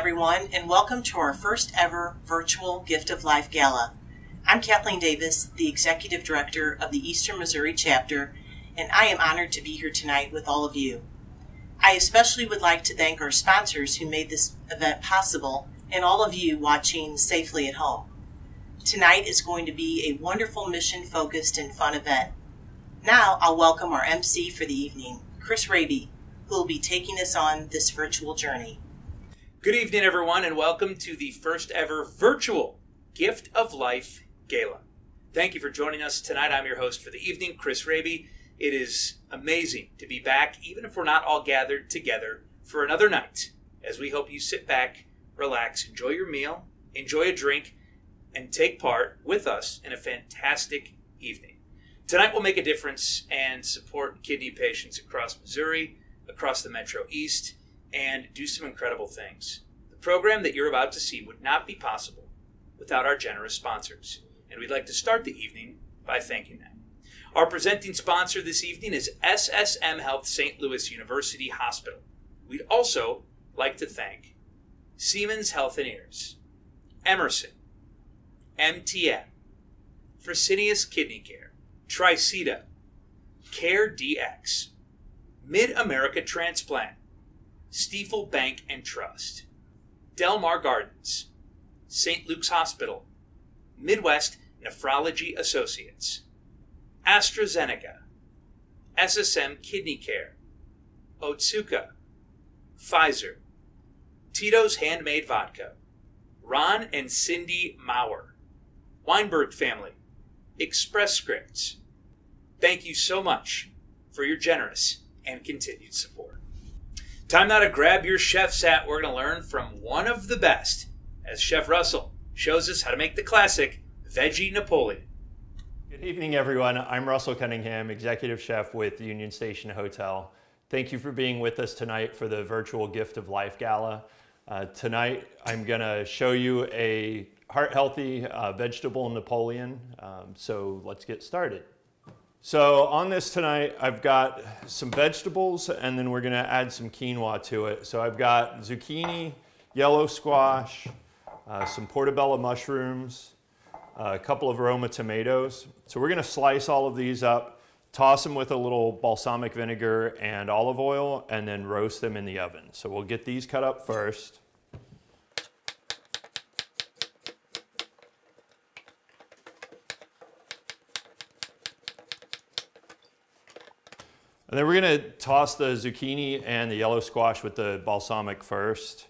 everyone, and welcome to our first ever virtual Gift of Life Gala. I'm Kathleen Davis, the Executive Director of the Eastern Missouri chapter, and I am honored to be here tonight with all of you. I especially would like to thank our sponsors who made this event possible and all of you watching safely at home. Tonight is going to be a wonderful mission focused and fun event. Now I'll welcome our MC for the evening, Chris Raby, who will be taking us on this virtual journey. Good evening, everyone, and welcome to the first ever virtual Gift of Life Gala. Thank you for joining us tonight. I'm your host for the evening, Chris Raby. It is amazing to be back, even if we're not all gathered together for another night, as we hope you sit back, relax, enjoy your meal, enjoy a drink, and take part with us in a fantastic evening. Tonight will make a difference and support kidney patients across Missouri, across the Metro East, and do some incredible things. The program that you're about to see would not be possible without our generous sponsors, and we'd like to start the evening by thanking them. Our presenting sponsor this evening is SSM Health St. Louis University Hospital. We'd also like to thank Siemens Healthineers, Emerson, MTN, Fresenius Kidney Care, Tricida, CareDx, Mid America Transplant, Stifel Bank and Trust, Delmar Gardens, St. Luke's Hospital, Midwest Nephrology Associates, AstraZeneca, SSM Kidney Care, Otsuka, Pfizer, Tito's Handmade Vodka, Ron and Cindy Maurer, Weinberg Family, Express Scripts. Thank you so much for your generous and continued support. Time now to grab your chef's hat. We're going to learn from one of the best as Chef Russell shows us how to make the classic Veggie Napoleon. Good evening, everyone. I'm Russell Cunningham, Executive Chef with Union Station Hotel. Thank you for being with us tonight for the virtual Gift of Life Gala. Uh, tonight, I'm going to show you a heart healthy uh, vegetable Napoleon. Um, so let's get started. So on this tonight, I've got some vegetables and then we're going to add some quinoa to it. So I've got zucchini, yellow squash, uh, some portobello mushrooms, a couple of Roma tomatoes. So we're gonna slice all of these up, toss them with a little balsamic vinegar and olive oil, and then roast them in the oven. So we'll get these cut up first. And then we're gonna toss the zucchini and the yellow squash with the balsamic first.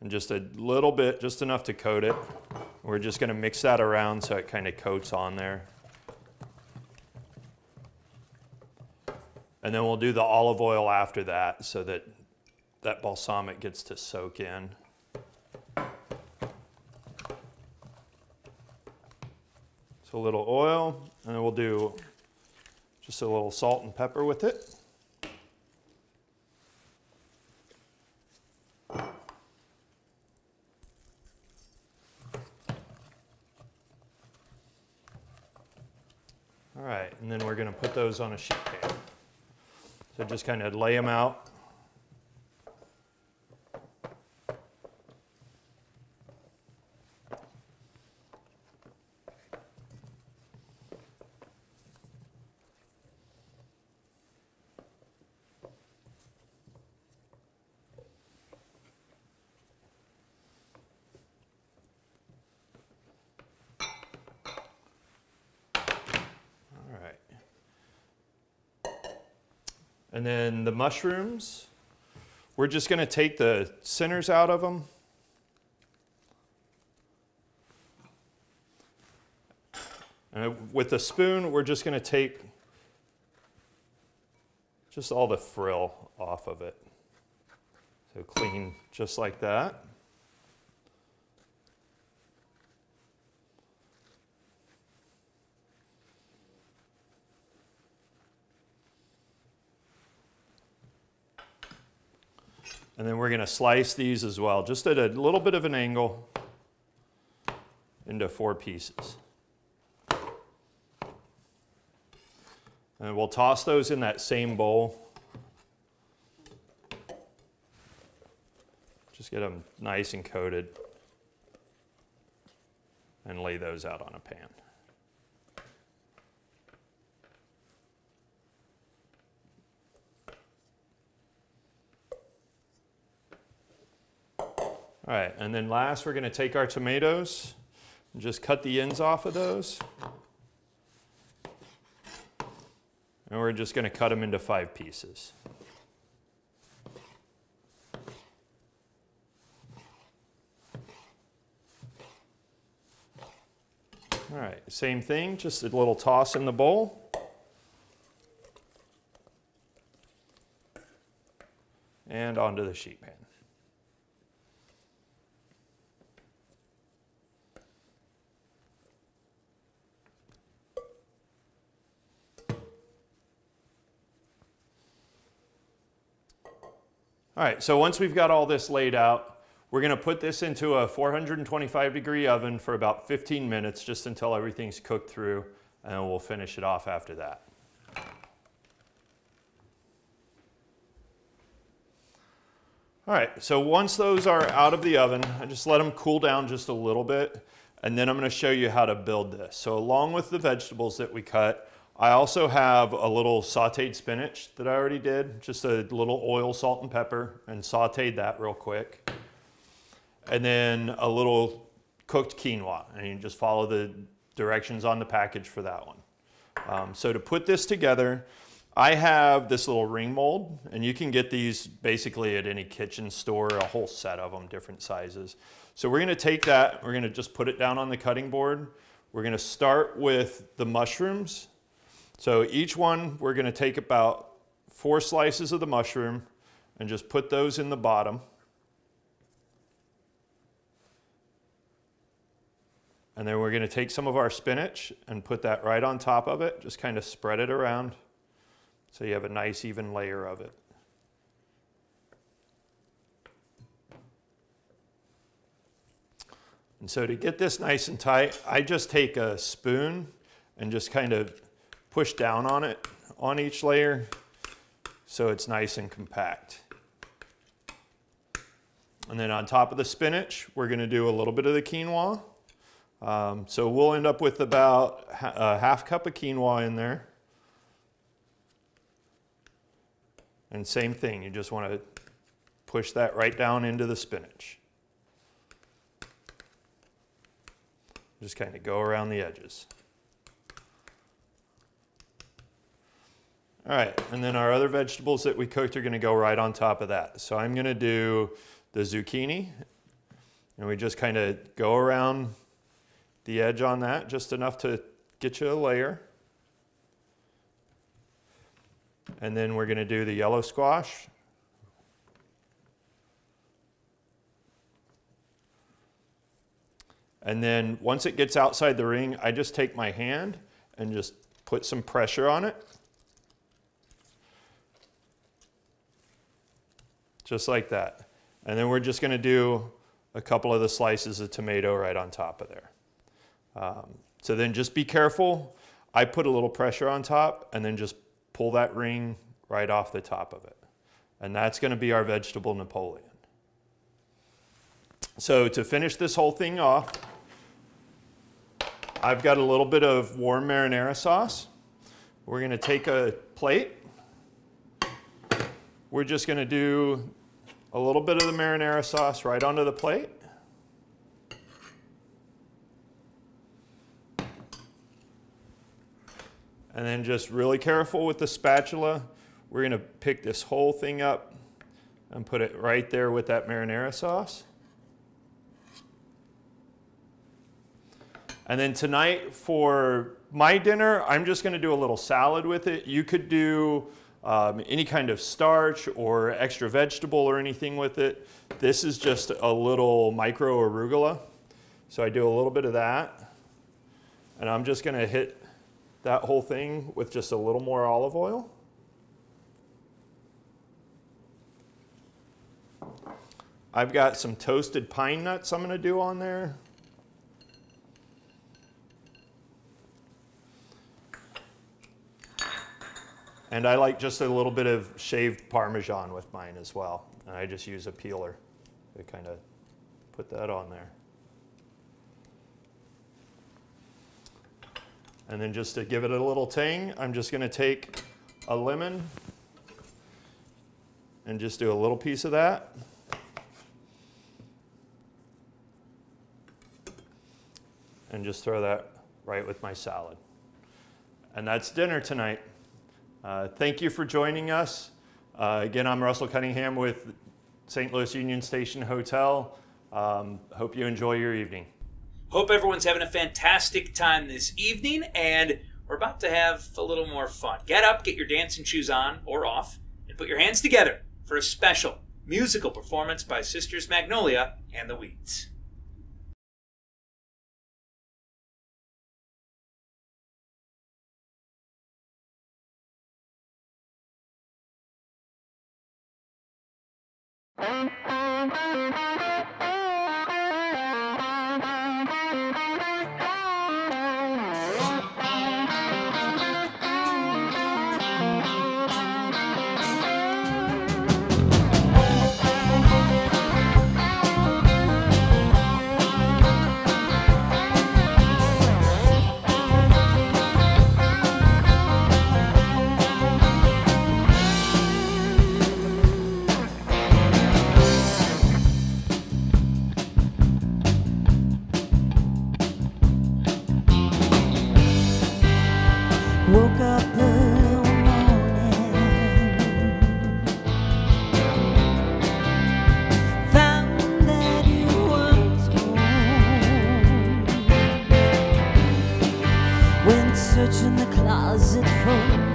And just a little bit, just enough to coat it. We're just to mix that around so it kind of coats on there. And then we'll do the olive oil after that so that that balsamic gets to soak in. So a little oil, and then we'll do just a little salt and pepper with it. All right, and then we're going to put those on a sheet pan. So just kind of lay them out. And then the mushrooms, we're just going to take the centers out of them. And with a spoon, we're just going to take just all the frill off of it. So clean just like that. And then we're going to slice these as well, just at a little bit of an angle into four pieces. And we'll toss those in that same bowl. Just get them nice and coated and lay those out on a pan. All right, and then last we're gonna take our tomatoes and just cut the ends off of those. And we're just gonna cut them into five pieces. All right, same thing, just a little toss in the bowl. And onto the sheet pan. All right, so once we've got all this laid out, we're gonna put this into a 425 degree oven for about 15 minutes, just until everything's cooked through, and we'll finish it off after that. All right, so once those are out of the oven, I just let them cool down just a little bit, and then I'm gonna show you how to build this. So along with the vegetables that we cut, I also have a little sauteed spinach that I already did, just a little oil, salt, and pepper, and sauteed that real quick. And then a little cooked quinoa, and you just follow the directions on the package for that one. Um, so to put this together, I have this little ring mold, and you can get these basically at any kitchen store, a whole set of them, different sizes. So we're gonna take that, we're gonna just put it down on the cutting board. We're gonna start with the mushrooms so each one, we're gonna take about four slices of the mushroom and just put those in the bottom. And then we're gonna take some of our spinach and put that right on top of it, just kind of spread it around so you have a nice even layer of it. And so to get this nice and tight, I just take a spoon and just kind of push down on it on each layer so it's nice and compact. And then on top of the spinach, we're gonna do a little bit of the quinoa. Um, so we'll end up with about a half cup of quinoa in there. And same thing, you just wanna push that right down into the spinach. Just kind of go around the edges. All right, and then our other vegetables that we cooked are gonna go right on top of that. So I'm gonna do the zucchini, and we just kind of go around the edge on that, just enough to get you a layer. And then we're gonna do the yellow squash. And then once it gets outside the ring, I just take my hand and just put some pressure on it. Just like that. And then we're just gonna do a couple of the slices of tomato right on top of there. Um, so then just be careful. I put a little pressure on top and then just pull that ring right off the top of it. And that's gonna be our vegetable Napoleon. So to finish this whole thing off, I've got a little bit of warm marinara sauce. We're gonna take a plate. We're just gonna do a little bit of the marinara sauce right onto the plate. And then just really careful with the spatula. We're gonna pick this whole thing up and put it right there with that marinara sauce. And then tonight for my dinner, I'm just gonna do a little salad with it. You could do um, any kind of starch or extra vegetable or anything with it. This is just a little micro arugula. So I do a little bit of that. And I'm just gonna hit that whole thing with just a little more olive oil. I've got some toasted pine nuts I'm gonna do on there. And I like just a little bit of shaved Parmesan with mine as well. And I just use a peeler to kind of put that on there. And then just to give it a little tang, I'm just going to take a lemon and just do a little piece of that. And just throw that right with my salad. And that's dinner tonight. Uh, thank you for joining us. Uh, again, I'm Russell Cunningham with St. Louis Union Station Hotel. Um, hope you enjoy your evening. Hope everyone's having a fantastic time this evening, and we're about to have a little more fun. Get up, get your dancing shoes on or off, and put your hands together for a special musical performance by Sisters Magnolia and the Weeds. Woke the it for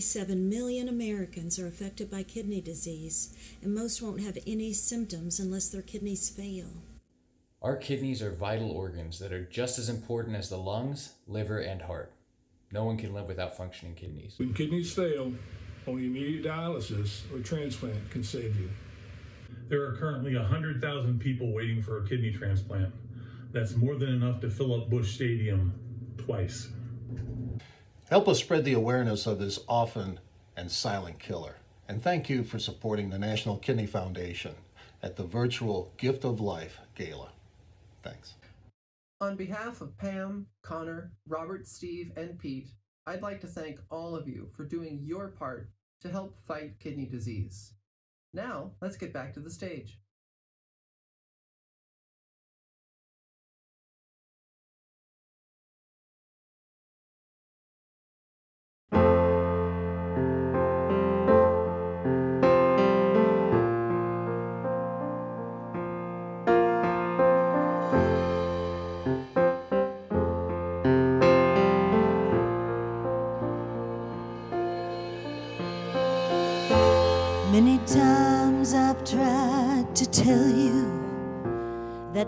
27 million Americans are affected by kidney disease, and most won't have any symptoms unless their kidneys fail. Our kidneys are vital organs that are just as important as the lungs, liver, and heart. No one can live without functioning kidneys. When kidneys fail, only immediate dialysis or transplant can save you. There are currently 100,000 people waiting for a kidney transplant. That's more than enough to fill up Busch Stadium twice. Help us spread the awareness of this often and silent killer. And thank you for supporting the National Kidney Foundation at the virtual Gift of Life Gala. Thanks. On behalf of Pam, Connor, Robert, Steve, and Pete, I'd like to thank all of you for doing your part to help fight kidney disease. Now, let's get back to the stage.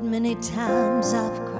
Many times I've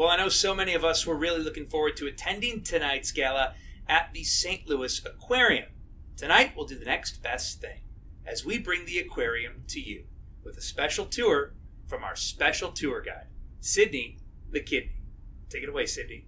Well, I know so many of us were really looking forward to attending tonight's gala at the St. Louis Aquarium. Tonight, we'll do the next best thing as we bring the aquarium to you with a special tour from our special tour guide, Sidney the Kidney. Take it away, Sidney.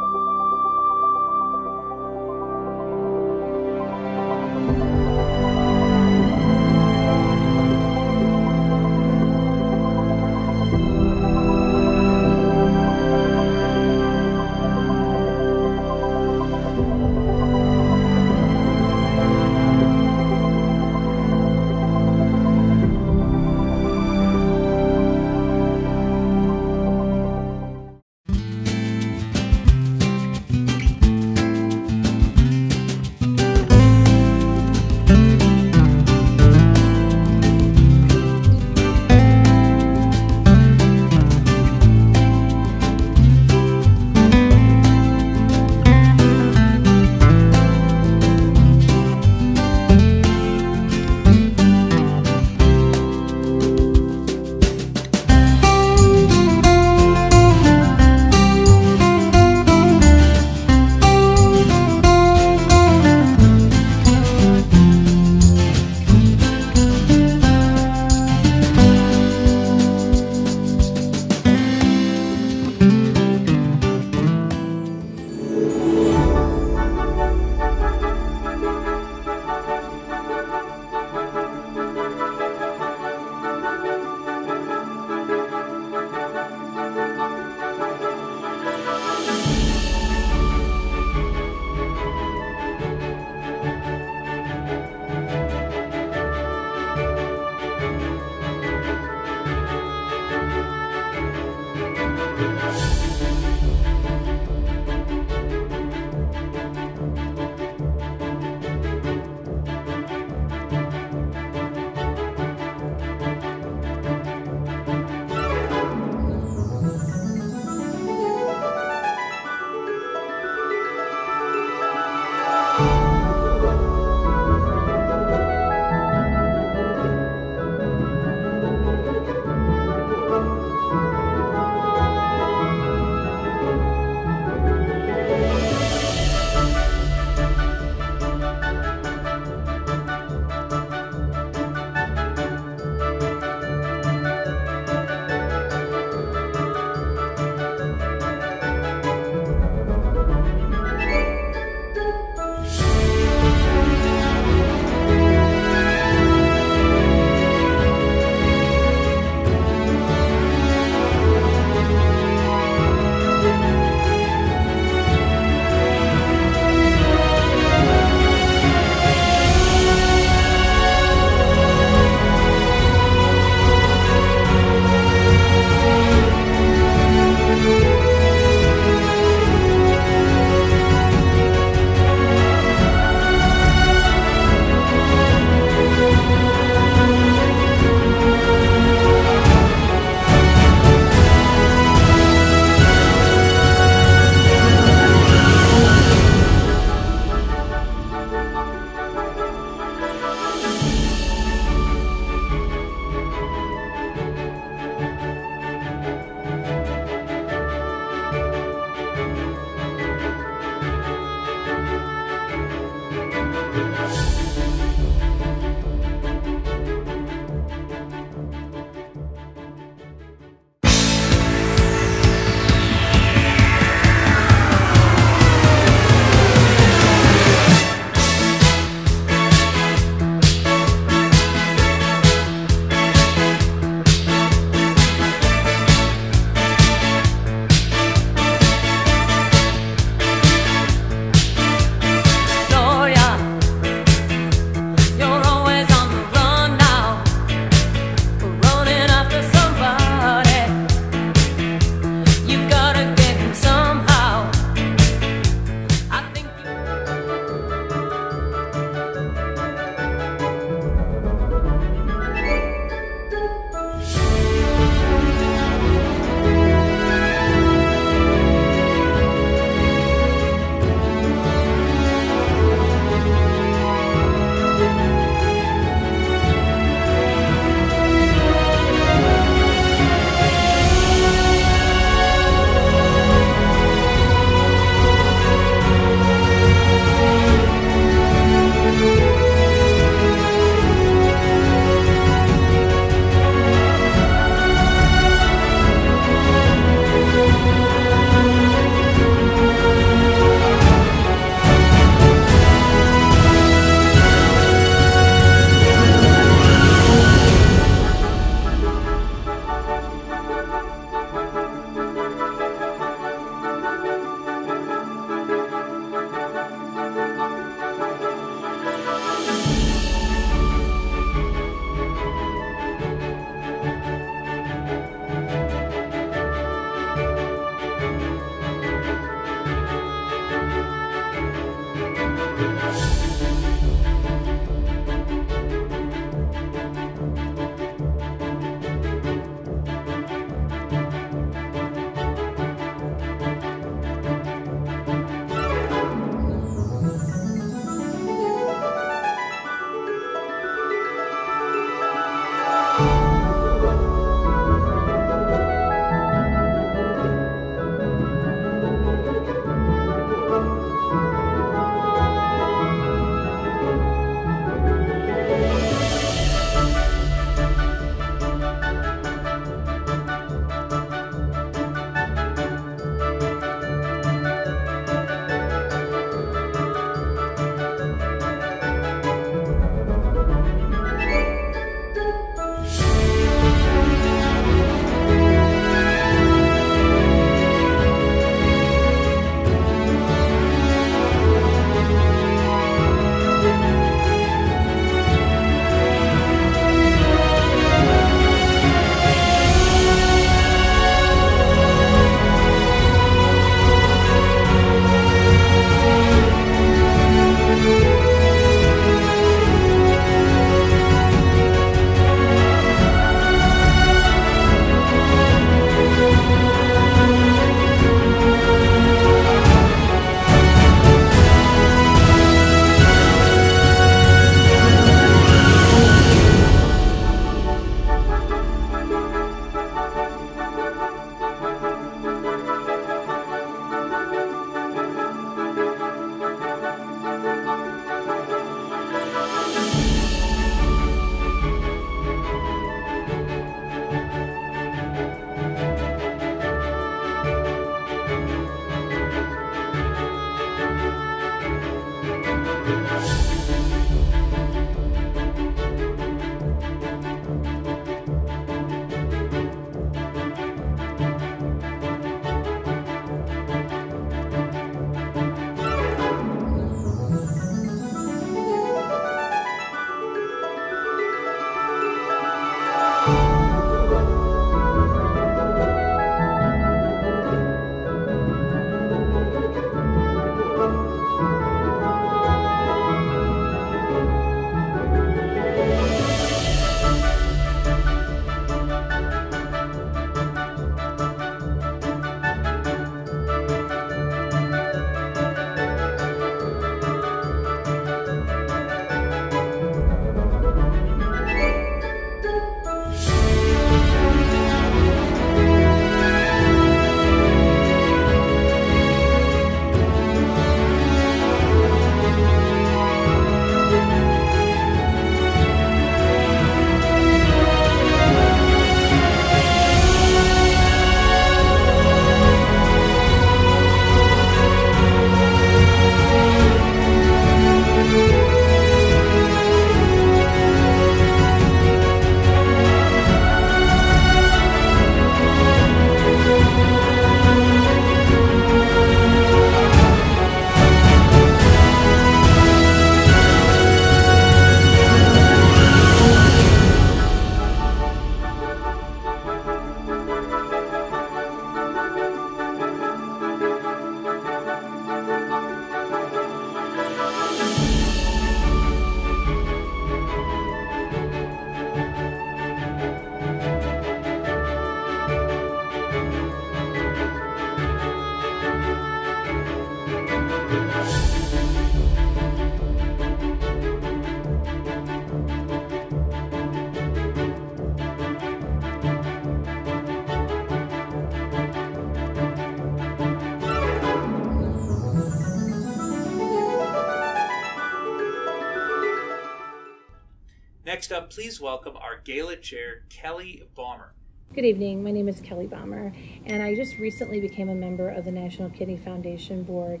Up, please welcome our gala chair, Kelly Baumer. Good evening. My name is Kelly Baumer, and I just recently became a member of the National Kidney Foundation Board.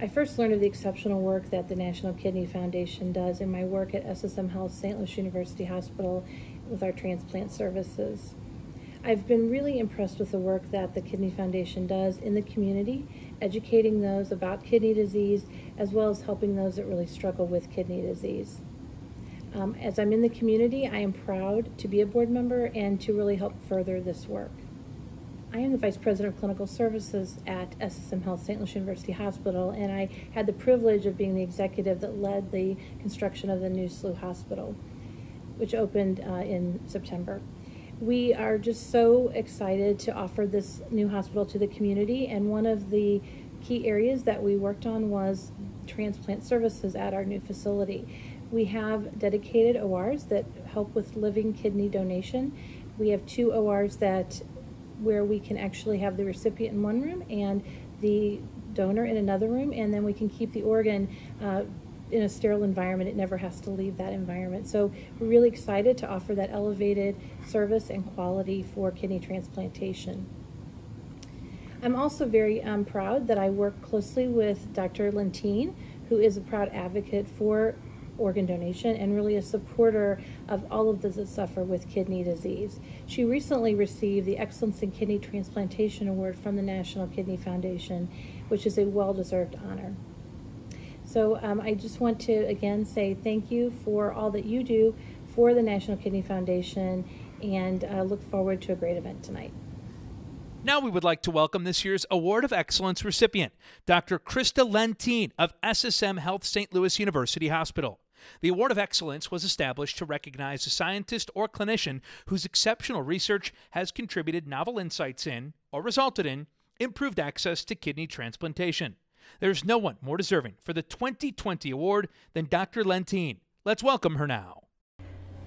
I first learned of the exceptional work that the National Kidney Foundation does in my work at SSM Health St. Louis University Hospital with our transplant services. I've been really impressed with the work that the Kidney Foundation does in the community, educating those about kidney disease, as well as helping those that really struggle with kidney disease. Um, as I'm in the community, I am proud to be a board member and to really help further this work. I am the Vice President of Clinical Services at SSM Health St. Louis University Hospital, and I had the privilege of being the executive that led the construction of the new SLU Hospital, which opened uh, in September. We are just so excited to offer this new hospital to the community, and one of the key areas that we worked on was transplant services at our new facility. We have dedicated ORs that help with living kidney donation. We have two ORs that where we can actually have the recipient in one room and the donor in another room, and then we can keep the organ uh, in a sterile environment. It never has to leave that environment. So we're really excited to offer that elevated service and quality for kidney transplantation. I'm also very um, proud that I work closely with Dr. Lentine, who is a proud advocate for organ donation and really a supporter of all of those that suffer with kidney disease. She recently received the Excellence in Kidney Transplantation Award from the National Kidney Foundation, which is a well-deserved honor. So um, I just want to again say thank you for all that you do for the National Kidney Foundation and uh, look forward to a great event tonight. Now we would like to welcome this year's Award of Excellence recipient, Dr. Krista Lentine of SSM Health St. Louis University Hospital. The Award of Excellence was established to recognize a scientist or clinician whose exceptional research has contributed novel insights in, or resulted in, improved access to kidney transplantation. There's no one more deserving for the 2020 award than Dr. Lentine. Let's welcome her now.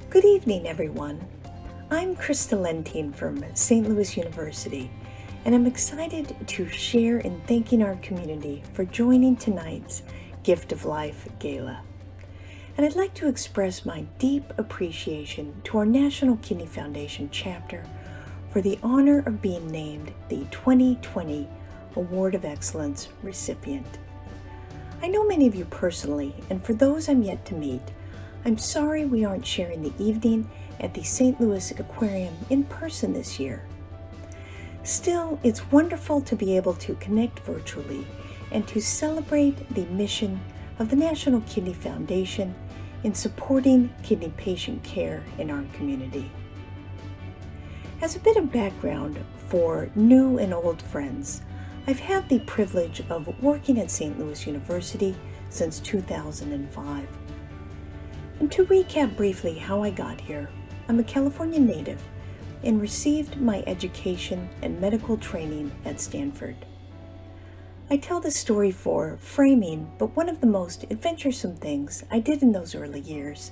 Good evening, everyone. I'm Krista Lentine from St. Louis University, and I'm excited to share in thanking our community for joining tonight's Gift of Life Gala. And I'd like to express my deep appreciation to our National Kidney Foundation chapter for the honor of being named the 2020 Award of Excellence recipient. I know many of you personally, and for those I'm yet to meet, I'm sorry we aren't sharing the evening at the St. Louis Aquarium in person this year. Still, it's wonderful to be able to connect virtually and to celebrate the mission of the National Kidney Foundation in supporting kidney patient care in our community. As a bit of background for new and old friends, I've had the privilege of working at St. Louis University since 2005. And to recap briefly how I got here, I'm a California native and received my education and medical training at Stanford. I tell this story for framing, but one of the most adventuresome things I did in those early years,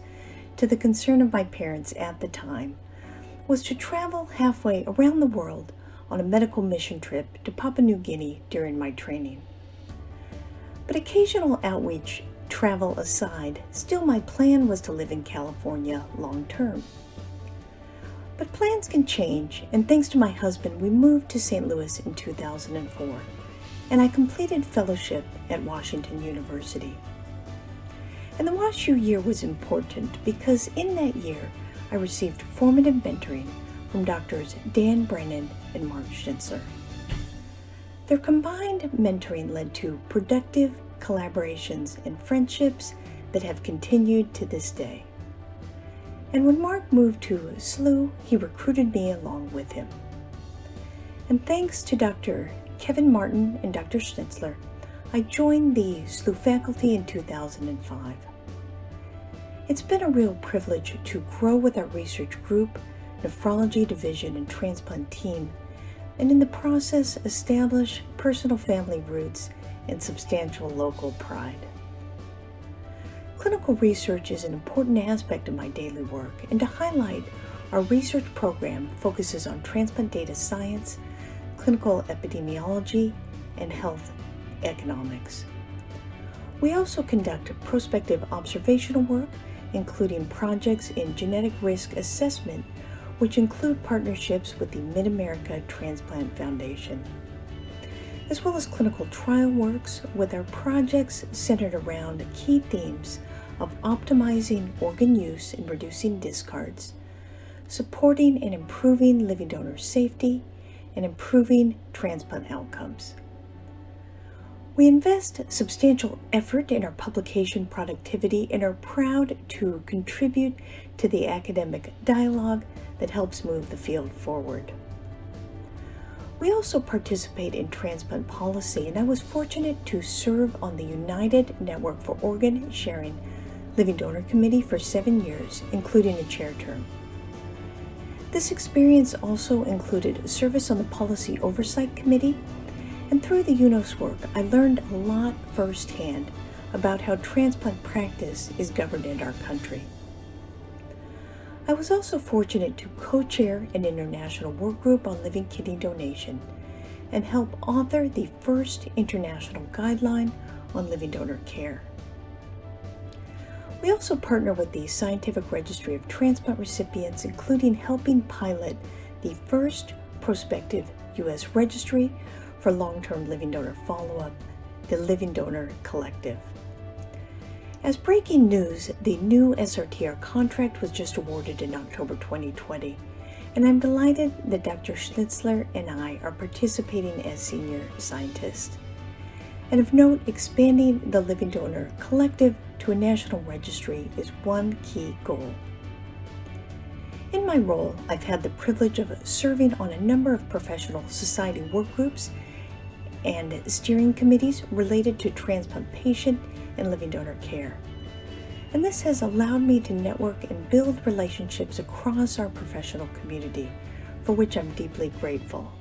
to the concern of my parents at the time, was to travel halfway around the world on a medical mission trip to Papua New Guinea during my training. But occasional outreach travel aside, still my plan was to live in California long term. But plans can change, and thanks to my husband, we moved to St. Louis in 2004 and I completed fellowship at Washington University. And the WashU year was important because in that year I received formative mentoring from doctors Dan Brennan and Mark Schnitzler. Their combined mentoring led to productive collaborations and friendships that have continued to this day. And when Mark moved to SLU, he recruited me along with him. And thanks to Dr. Kevin Martin and Dr. Schnitzler, I joined the SLU faculty in 2005. It's been a real privilege to grow with our research group, nephrology division, and transplant team, and in the process establish personal family roots and substantial local pride. Clinical research is an important aspect of my daily work, and to highlight, our research program focuses on transplant data science, clinical epidemiology, and health economics. We also conduct prospective observational work, including projects in genetic risk assessment, which include partnerships with the Mid America Transplant Foundation, as well as clinical trial works with our projects centered around key themes of optimizing organ use and reducing discards, supporting and improving living donor safety, and improving transplant outcomes. We invest substantial effort in our publication productivity and are proud to contribute to the academic dialogue that helps move the field forward. We also participate in transplant policy, and I was fortunate to serve on the United Network for Organ Sharing Living Donor Committee for seven years, including a chair term. This experience also included service on the Policy Oversight Committee and through the UNOS work, I learned a lot firsthand about how transplant practice is governed in our country. I was also fortunate to co chair an international work group on living kidney donation and help author the first international guideline on living donor care. We also partner with the Scientific Registry of Transplant Recipients, including helping pilot the first prospective U.S. registry for long term living donor follow up, the Living Donor Collective. As breaking news, the new SRTR contract was just awarded in October 2020, and I'm delighted that Dr. Schnitzler and I are participating as senior scientists. And of note, expanding the Living Donor Collective to a national registry is one key goal. In my role, I've had the privilege of serving on a number of professional society work groups and steering committees related to transplant patient and living donor care. And this has allowed me to network and build relationships across our professional community, for which I'm deeply grateful.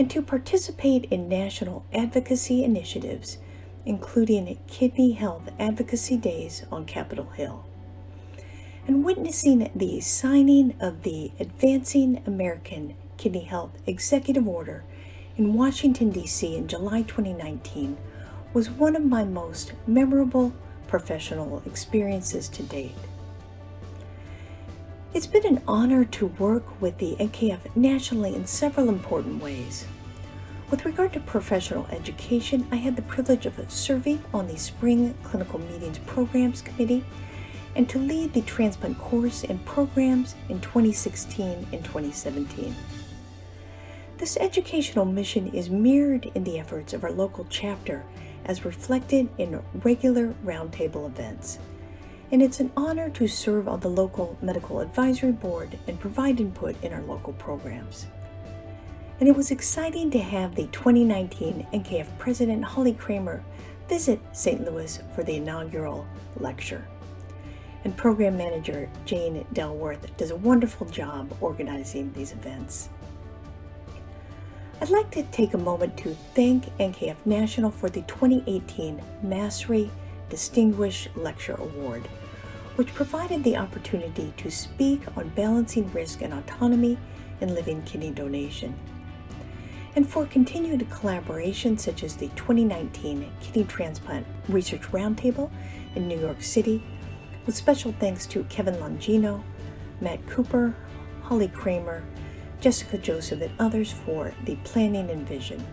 And to participate in national advocacy initiatives, including Kidney Health Advocacy Days on Capitol Hill. And witnessing the signing of the Advancing American Kidney Health Executive Order in Washington, D.C. in July 2019 was one of my most memorable professional experiences to date. It's been an honor to work with the NKF nationally in several important ways. With regard to professional education, I had the privilege of serving on the Spring Clinical Meetings Programs Committee and to lead the transplant course and programs in 2016 and 2017. This educational mission is mirrored in the efforts of our local chapter as reflected in regular roundtable events. And it's an honor to serve on the local medical advisory board and provide input in our local programs. And it was exciting to have the 2019 NKF President Holly Kramer visit St. Louis for the inaugural lecture. And Program Manager Jane Delworth does a wonderful job organizing these events. I'd like to take a moment to thank NKF National for the 2018 Massry Distinguished Lecture Award, which provided the opportunity to speak on balancing risk and autonomy in living kidney donation. And for continued collaboration, such as the 2019 Kidney Transplant Research Roundtable in New York City, with special thanks to Kevin Longino, Matt Cooper, Holly Kramer, Jessica Joseph, and others for the planning and vision.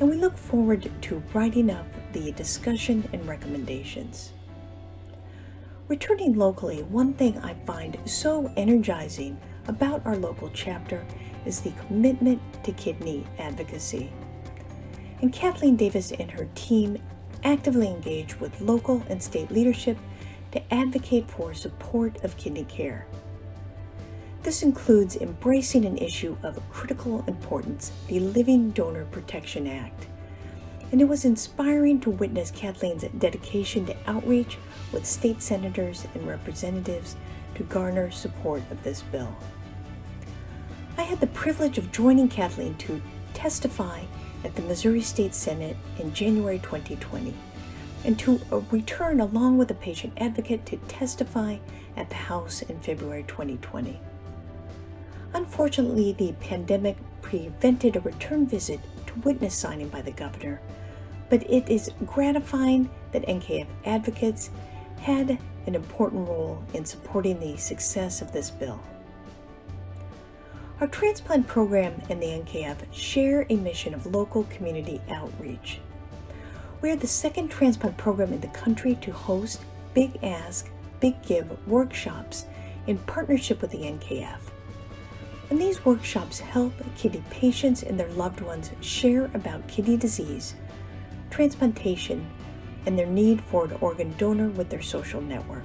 And we look forward to writing up the discussion and recommendations. Returning locally, one thing I find so energizing about our local chapter is the commitment to kidney advocacy. And Kathleen Davis and her team actively engage with local and state leadership to advocate for support of kidney care. This includes embracing an issue of critical importance, the Living Donor Protection Act. And it was inspiring to witness Kathleen's dedication to outreach with state senators and representatives to garner support of this bill. I had the privilege of joining Kathleen to testify at the Missouri State Senate in January 2020 and to uh, return along with a patient advocate to testify at the House in February 2020. Unfortunately, the pandemic prevented a return visit to witness signing by the governor, but it is gratifying that NKF advocates had an important role in supporting the success of this bill. Our transplant program and the NKF share a mission of local community outreach. We are the second transplant program in the country to host Big Ask, Big Give workshops in partnership with the NKF. And these workshops help kidney patients and their loved ones share about kidney disease, transplantation, and their need for an organ donor with their social network.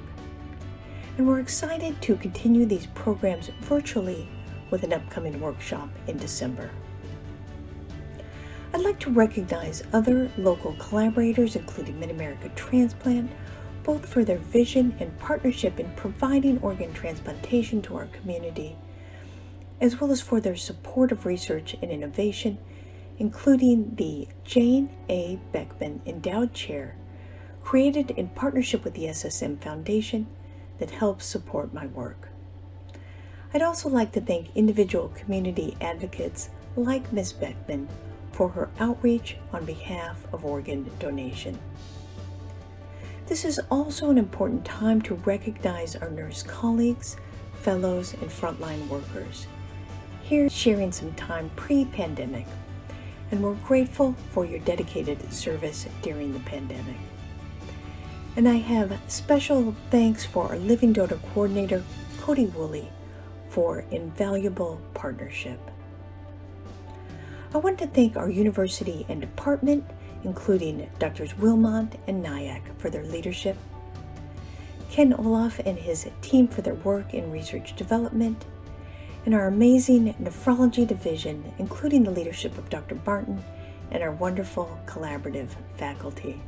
And we're excited to continue these programs virtually with an upcoming workshop in December. I'd like to recognize other local collaborators, including Mid America Transplant, both for their vision and partnership in providing organ transplantation to our community, as well as for their support of research and innovation, including the Jane A. Beckman Endowed Chair, created in partnership with the SSM Foundation that helps support my work. I'd also like to thank individual community advocates like Ms. Beckman for her outreach on behalf of organ donation. This is also an important time to recognize our nurse colleagues, fellows, and frontline workers. Here sharing some time pre-pandemic, and we're grateful for your dedicated service during the pandemic. And I have special thanks for our Living Donor Coordinator, Cody Woolley, for invaluable partnership. I want to thank our university and department, including Drs. Wilmont and Nyack, for their leadership, Ken Olaf and his team for their work in research development, and our amazing nephrology division, including the leadership of Dr. Barton and our wonderful collaborative faculty.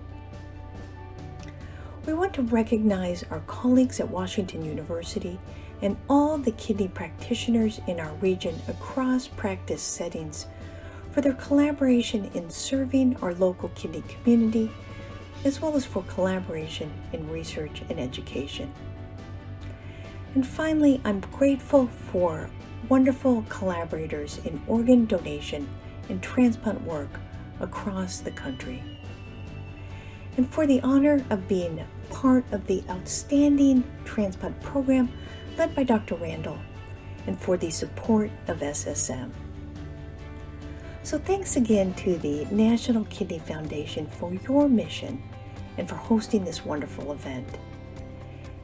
We want to recognize our colleagues at Washington University and all the kidney practitioners in our region across practice settings for their collaboration in serving our local kidney community, as well as for collaboration in research and education. And finally, I'm grateful for wonderful collaborators in organ donation and transplant work across the country. And for the honor of being part of the outstanding transplant program led by Dr. Randall, and for the support of SSM. So thanks again to the National Kidney Foundation for your mission and for hosting this wonderful event.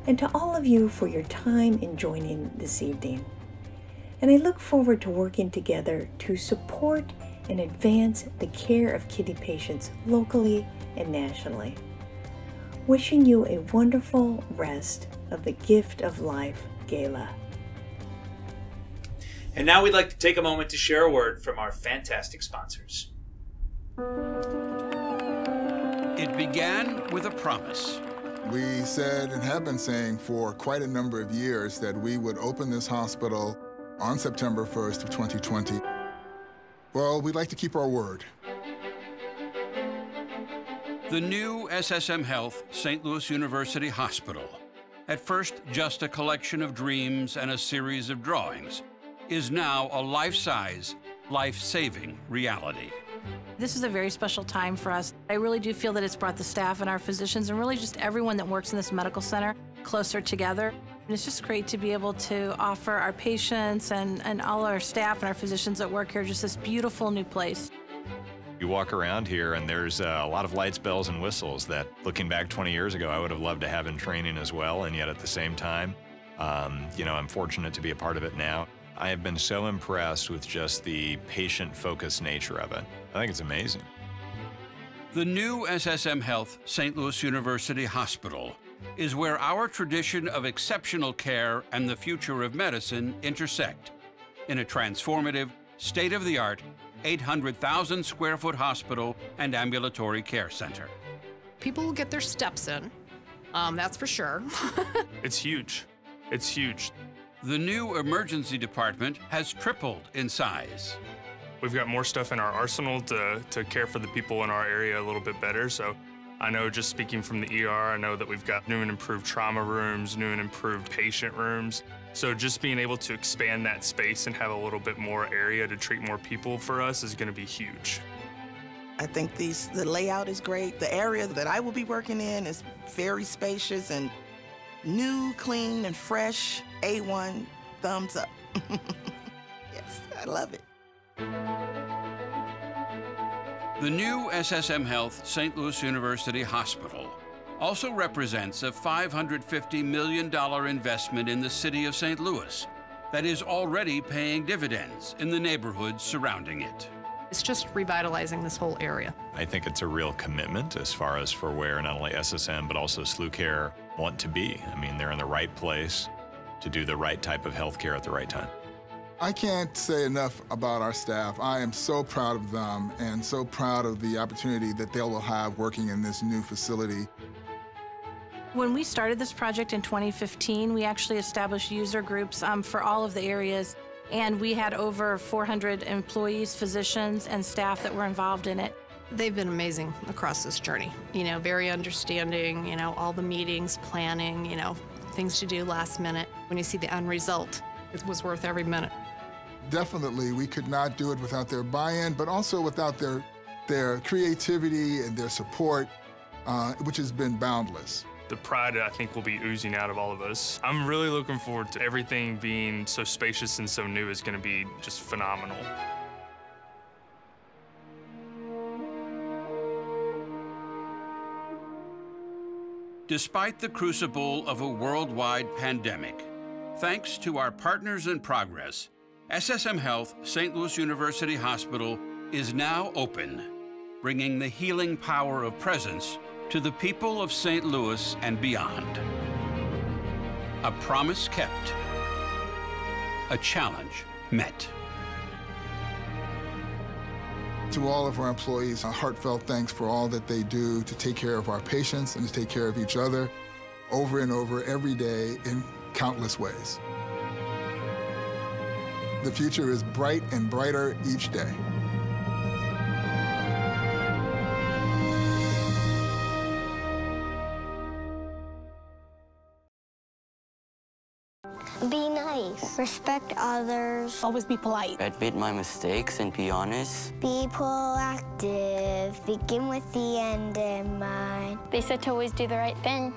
And to all of you for your time in joining this evening. And I look forward to working together to support and advance the care of kidney patients locally and nationally. Wishing you a wonderful rest of the Gift of Life Gala. And now we'd like to take a moment to share a word from our fantastic sponsors. It began with a promise. We said and have been saying for quite a number of years that we would open this hospital on September 1st of 2020. Well, we'd like to keep our word. The new SSM Health St. Louis University Hospital, at first just a collection of dreams and a series of drawings, is now a life-size, life-saving reality. This is a very special time for us. I really do feel that it's brought the staff and our physicians and really just everyone that works in this medical center closer together. And it's just great to be able to offer our patients and, and all our staff and our physicians that work here just this beautiful new place. You walk around here and there's uh, a lot of lights, bells, and whistles that looking back 20 years ago, I would have loved to have in training as well. And yet at the same time, um, you know, I'm fortunate to be a part of it now. I have been so impressed with just the patient focused nature of it. I think it's amazing. The new SSM Health St. Louis University Hospital is where our tradition of exceptional care and the future of medicine intersect in a transformative, state of the art, 800,000 square foot hospital and ambulatory care center. People will get their steps in, um, that's for sure. it's huge. It's huge. The new emergency department has tripled in size. We've got more stuff in our arsenal to, to care for the people in our area a little bit better. So I know just speaking from the ER, I know that we've got new and improved trauma rooms, new and improved patient rooms. So just being able to expand that space and have a little bit more area to treat more people for us is going to be huge. I think these the layout is great. The area that I will be working in is very spacious and new, clean, and fresh. A1, thumbs up. yes, I love it. The new SSM Health St. Louis University Hospital also represents a $550 million investment in the city of St. Louis that is already paying dividends in the neighborhoods surrounding it. It's just revitalizing this whole area. I think it's a real commitment as far as for where not only SSM but also SLU Care want to be. I mean, they're in the right place to do the right type of healthcare at the right time. I can't say enough about our staff. I am so proud of them and so proud of the opportunity that they will have working in this new facility. When we started this project in 2015, we actually established user groups um, for all of the areas, and we had over 400 employees, physicians, and staff that were involved in it. They've been amazing across this journey. You know, very understanding, you know, all the meetings, planning, you know, things to do last minute. When you see the end result, it was worth every minute. Definitely, we could not do it without their buy-in, but also without their, their creativity and their support, uh, which has been boundless. The pride, I think, will be oozing out of all of us. I'm really looking forward to everything being so spacious and so new is going to be just phenomenal. Despite the crucible of a worldwide pandemic, thanks to our partners in progress, SSM Health St. Louis University Hospital is now open, bringing the healing power of presence to the people of St. Louis and beyond. A promise kept, a challenge met. To all of our employees, a heartfelt thanks for all that they do to take care of our patients and to take care of each other over and over every day in countless ways. The future is bright and brighter each day. Be nice. Respect others. Always be polite. Admit my mistakes and be honest. Be proactive. Begin with the end in mind. They said to always do the right thing.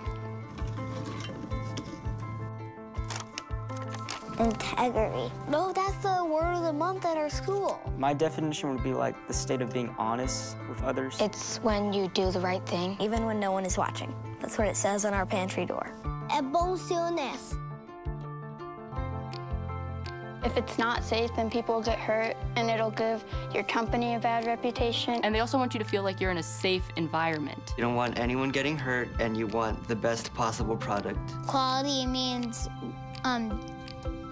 Integrity. No, that's the word of the month at our school. My definition would be like the state of being honest with others. It's when you do the right thing. Even when no one is watching. That's what it says on our pantry door. Et bon stillness. If it's not safe, then people will get hurt, and it'll give your company a bad reputation. And they also want you to feel like you're in a safe environment. You don't want anyone getting hurt, and you want the best possible product. Quality means um,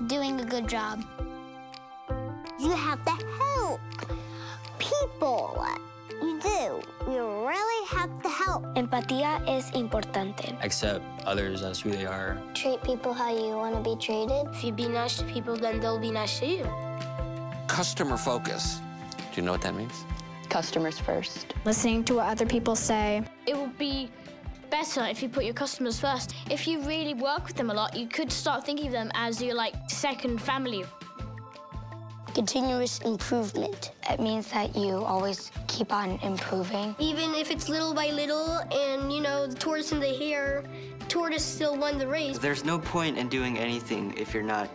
doing a good job. You have to help people. You do. You really have to help. Empatía es importante. Accept others as who they are. Treat people how you want to be treated. If you be nice to people, then they'll be nice to you. Customer focus. Do you know what that means? Customers first. Listening to what other people say. It will be better if you put your customers first. If you really work with them a lot, you could start thinking of them as your like second family. Continuous improvement. It means that you always keep on improving. Even if it's little by little and, you know, the tortoise and the hare, tortoise still won the race. There's no point in doing anything if you're not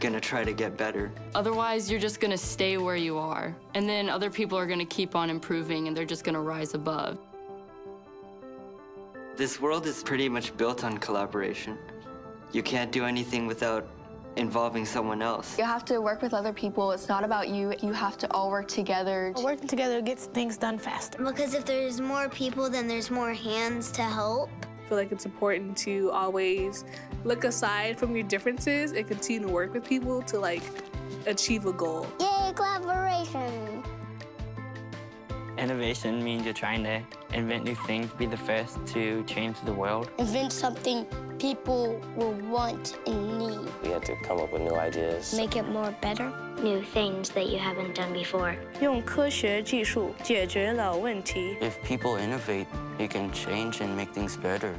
gonna try to get better. Otherwise, you're just gonna stay where you are. And then other people are gonna keep on improving and they're just gonna rise above. This world is pretty much built on collaboration. You can't do anything without involving someone else. You have to work with other people. It's not about you. You have to all work together. Working together gets things done faster. Because if there's more people, then there's more hands to help. I feel like it's important to always look aside from your differences and continue to work with people to like achieve a goal. Yay, collaboration! Innovation means you're trying to invent new things, be the first to change the world. Invent something people will want and need. We have to come up with new ideas. Make it more better. New things that you haven't done before. 用科学技术解决了问题。 If people innovate, they can change and make things better.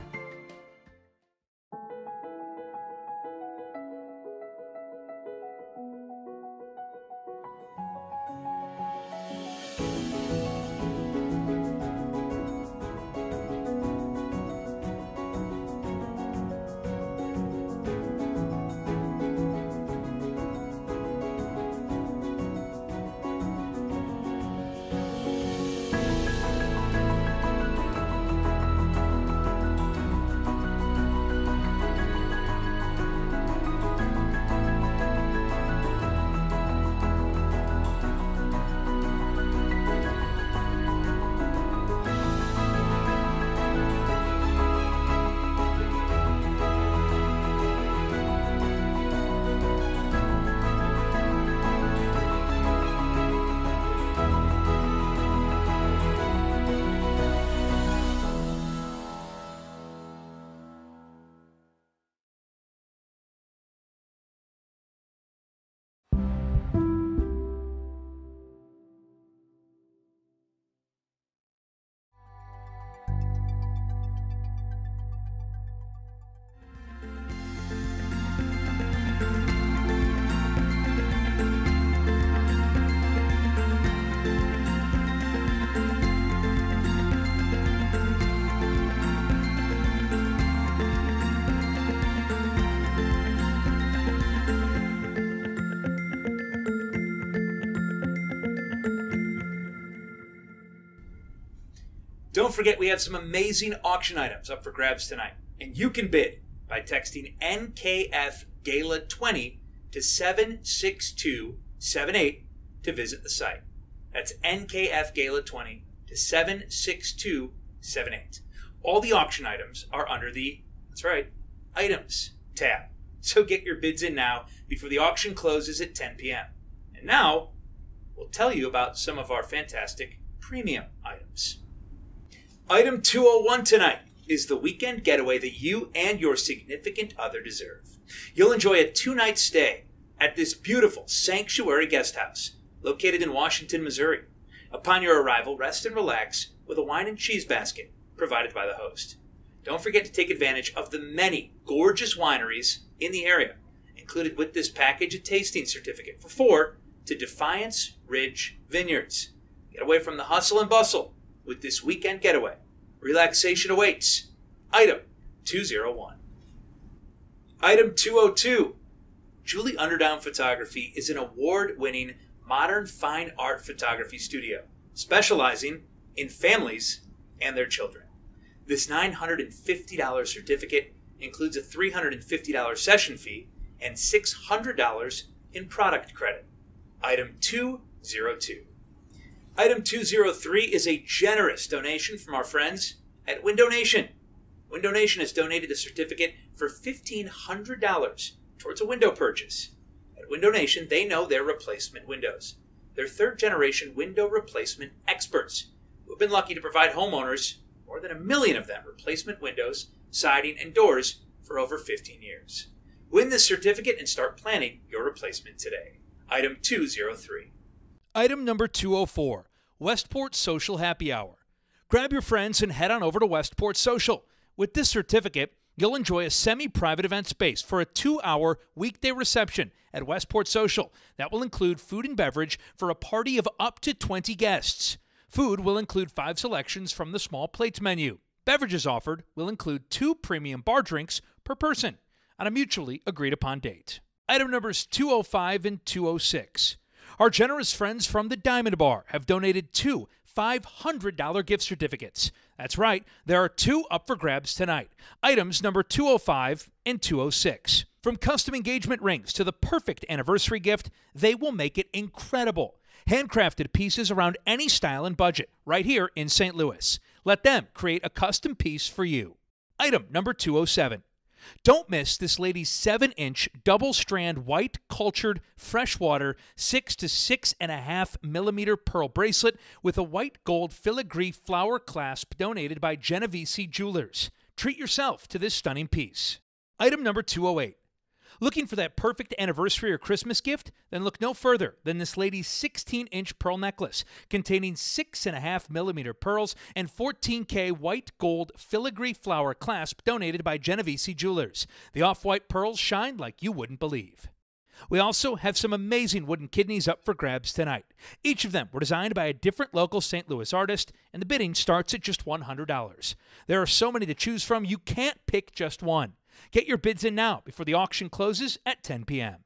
Forget, we have some amazing auction items up for grabs tonight, and you can bid by texting NKF Gala 20 to 76278 to visit the site. That's NKF Gala 20 to 76278. All the auction items are under the, that's right, Items tab. So get your bids in now before the auction closes at 10 p.m. And now, we'll tell you about some of our fantastic premium items. Item 201 tonight is the weekend getaway that you and your significant other deserve. You'll enjoy a two night stay at this beautiful sanctuary guest house located in Washington, Missouri. Upon your arrival, rest and relax with a wine and cheese basket provided by the host. Don't forget to take advantage of the many gorgeous wineries in the area. Included with this package, a tasting certificate for four to Defiance Ridge Vineyards. Get away from the hustle and bustle with this weekend getaway. Relaxation awaits. Item 201. Item 202. Julie Underdown Photography is an award winning modern fine art photography studio specializing in families and their children. This $950 certificate includes a $350 session fee and $600 in product credit. Item 202. Item 203 is a generous donation from our friends at Window Nation. Window Nation has donated a certificate for $1,500 towards a window purchase. At Window Nation, they know their replacement windows. They're third generation window replacement experts who have been lucky to provide homeowners, more than a million of them, replacement windows, siding, and doors for over 15 years. Win this certificate and start planning your replacement today. Item 203. Item number 204 Westport Social Happy Hour. Grab your friends and head on over to Westport Social. With this certificate, you'll enjoy a semi private event space for a two hour weekday reception at Westport Social. That will include food and beverage for a party of up to 20 guests. Food will include five selections from the small plates menu. Beverages offered will include two premium bar drinks per person on a mutually agreed upon date. Item numbers 205 and 206. Our generous friends from the Diamond Bar have donated two $500 gift certificates. That's right, there are two up for grabs tonight. Items number 205 and 206. From custom engagement rings to the perfect anniversary gift, they will make it incredible. Handcrafted pieces around any style and budget, right here in St. Louis. Let them create a custom piece for you. Item number 207. Don't miss this lady's 7 inch double strand white cultured freshwater 6 to 6.5 millimeter pearl bracelet with a white gold filigree flower clasp donated by Genovese Jewelers. Treat yourself to this stunning piece. Item number 208. Looking for that perfect anniversary or Christmas gift? Then look no further than this lady's 16 inch pearl necklace containing 6.5 millimeter pearls and 14K white gold filigree flower clasp donated by Genovese Jewelers. The off white pearls shine like you wouldn't believe. We also have some amazing wooden kidneys up for grabs tonight. Each of them were designed by a different local St. Louis artist, and the bidding starts at just $100. There are so many to choose from, you can't pick just one. Get your bids in now before the auction closes at 10 p.m.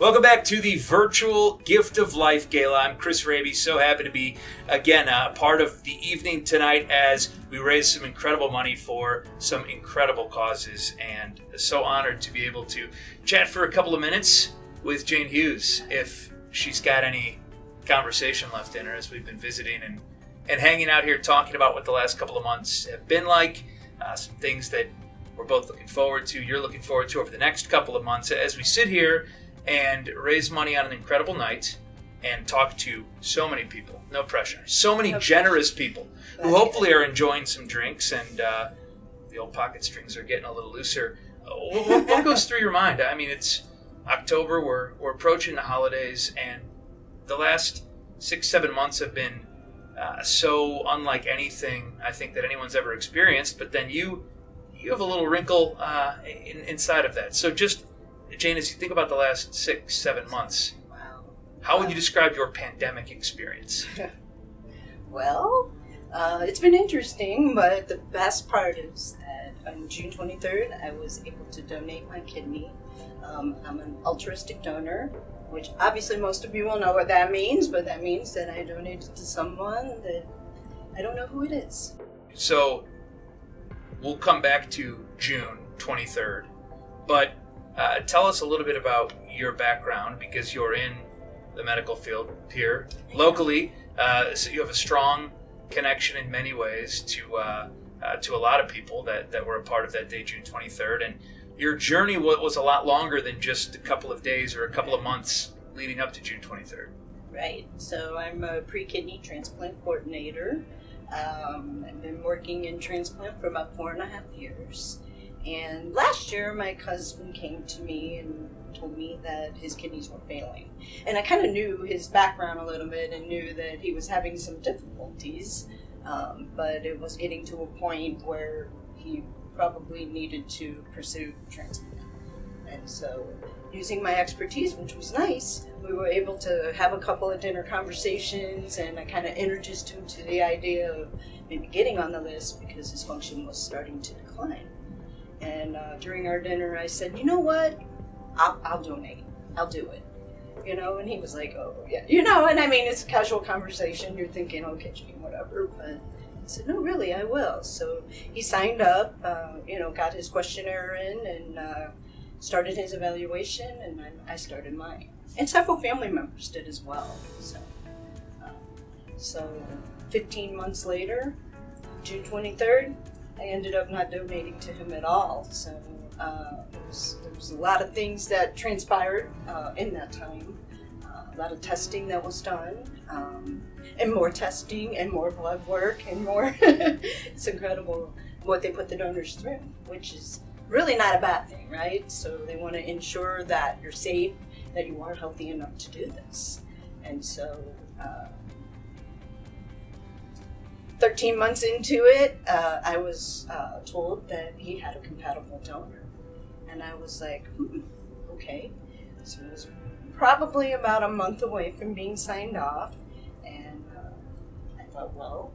Welcome back to the virtual Gift of Life Gala. I'm Chris Raby. So happy to be again a uh, part of the evening tonight as we raise some incredible money for some incredible causes, and so honored to be able to chat for a couple of minutes with Jane Hughes if she's got any conversation left in her as we've been visiting and and hanging out here talking about what the last couple of months have been like, uh, some things that we're both looking forward to, you're looking forward to over the next couple of months as we sit here and raise money on an incredible night and talk to so many people. No pressure. So many generous people who hopefully are enjoying some drinks and uh, the old pocket strings are getting a little looser. Uh, what, what goes through your mind? I mean, it's October, we're, we're approaching the holidays, and the last six, seven months have been uh, so unlike anything I think that anyone's ever experienced. But then you you have a little wrinkle uh, in, inside of that. So just, Jane, as you think about the last six, seven months, wow. how would you describe your pandemic experience? well, uh, it's been interesting, but the best part is that on June 23rd, I was able to donate my kidney. Um, I'm an altruistic donor, which obviously most of you will know what that means, but that means that I donated to someone that I don't know who it is. So we'll come back to June 23rd. But uh, tell us a little bit about your background because you're in the medical field here locally. Uh, so you have a strong connection in many ways to uh, uh to a lot of people that, that were a part of that day, June 23rd. And your journey was a lot longer than just a couple of days or a couple of months leading up to June 23rd. Right. So I'm a pre kidney transplant coordinator. Um, I've been working in transplant for about four and a half years. And last year, my cousin came to me and told me that his kidneys were failing. And I kind of knew his background a little bit and knew that he was having some difficulties, um, but it was getting to a point where he probably needed to pursue transplant. And so, using my expertise, which was nice, we were able to have a couple of dinner conversations, and I kind of introduced him to the idea of maybe getting on the list because his function was starting to decline. And uh, during our dinner, I said, you know what? I'll, I'll donate. I'll do it. You know, and he was like, oh, yeah. You know, and I mean, it's a casual conversation. You're thinking, okay, whatever. But I said, no, really, I will. So he signed up, uh, you know, got his questionnaire in, and uh, started his evaluation, and I, I started mine. And several family members did as well. So, uh, so 15 months later, June 23rd, I ended up not donating to him at all. So uh, there, was, was a lot of things that transpired uh, in that time. Uh, a lot of testing that was done, um, and more testing, and more blood work, and more. it's incredible what they put the donors through, which is really not a bad thing, right? So they want to ensure that you're safe, that you are healthy enough to do this. And so, uh, 13 months into it, uh, I was uh, told that he had a compatible donor. And I was like, hmm, okay. So it was probably about a month away from being signed off. And uh, I thought, well,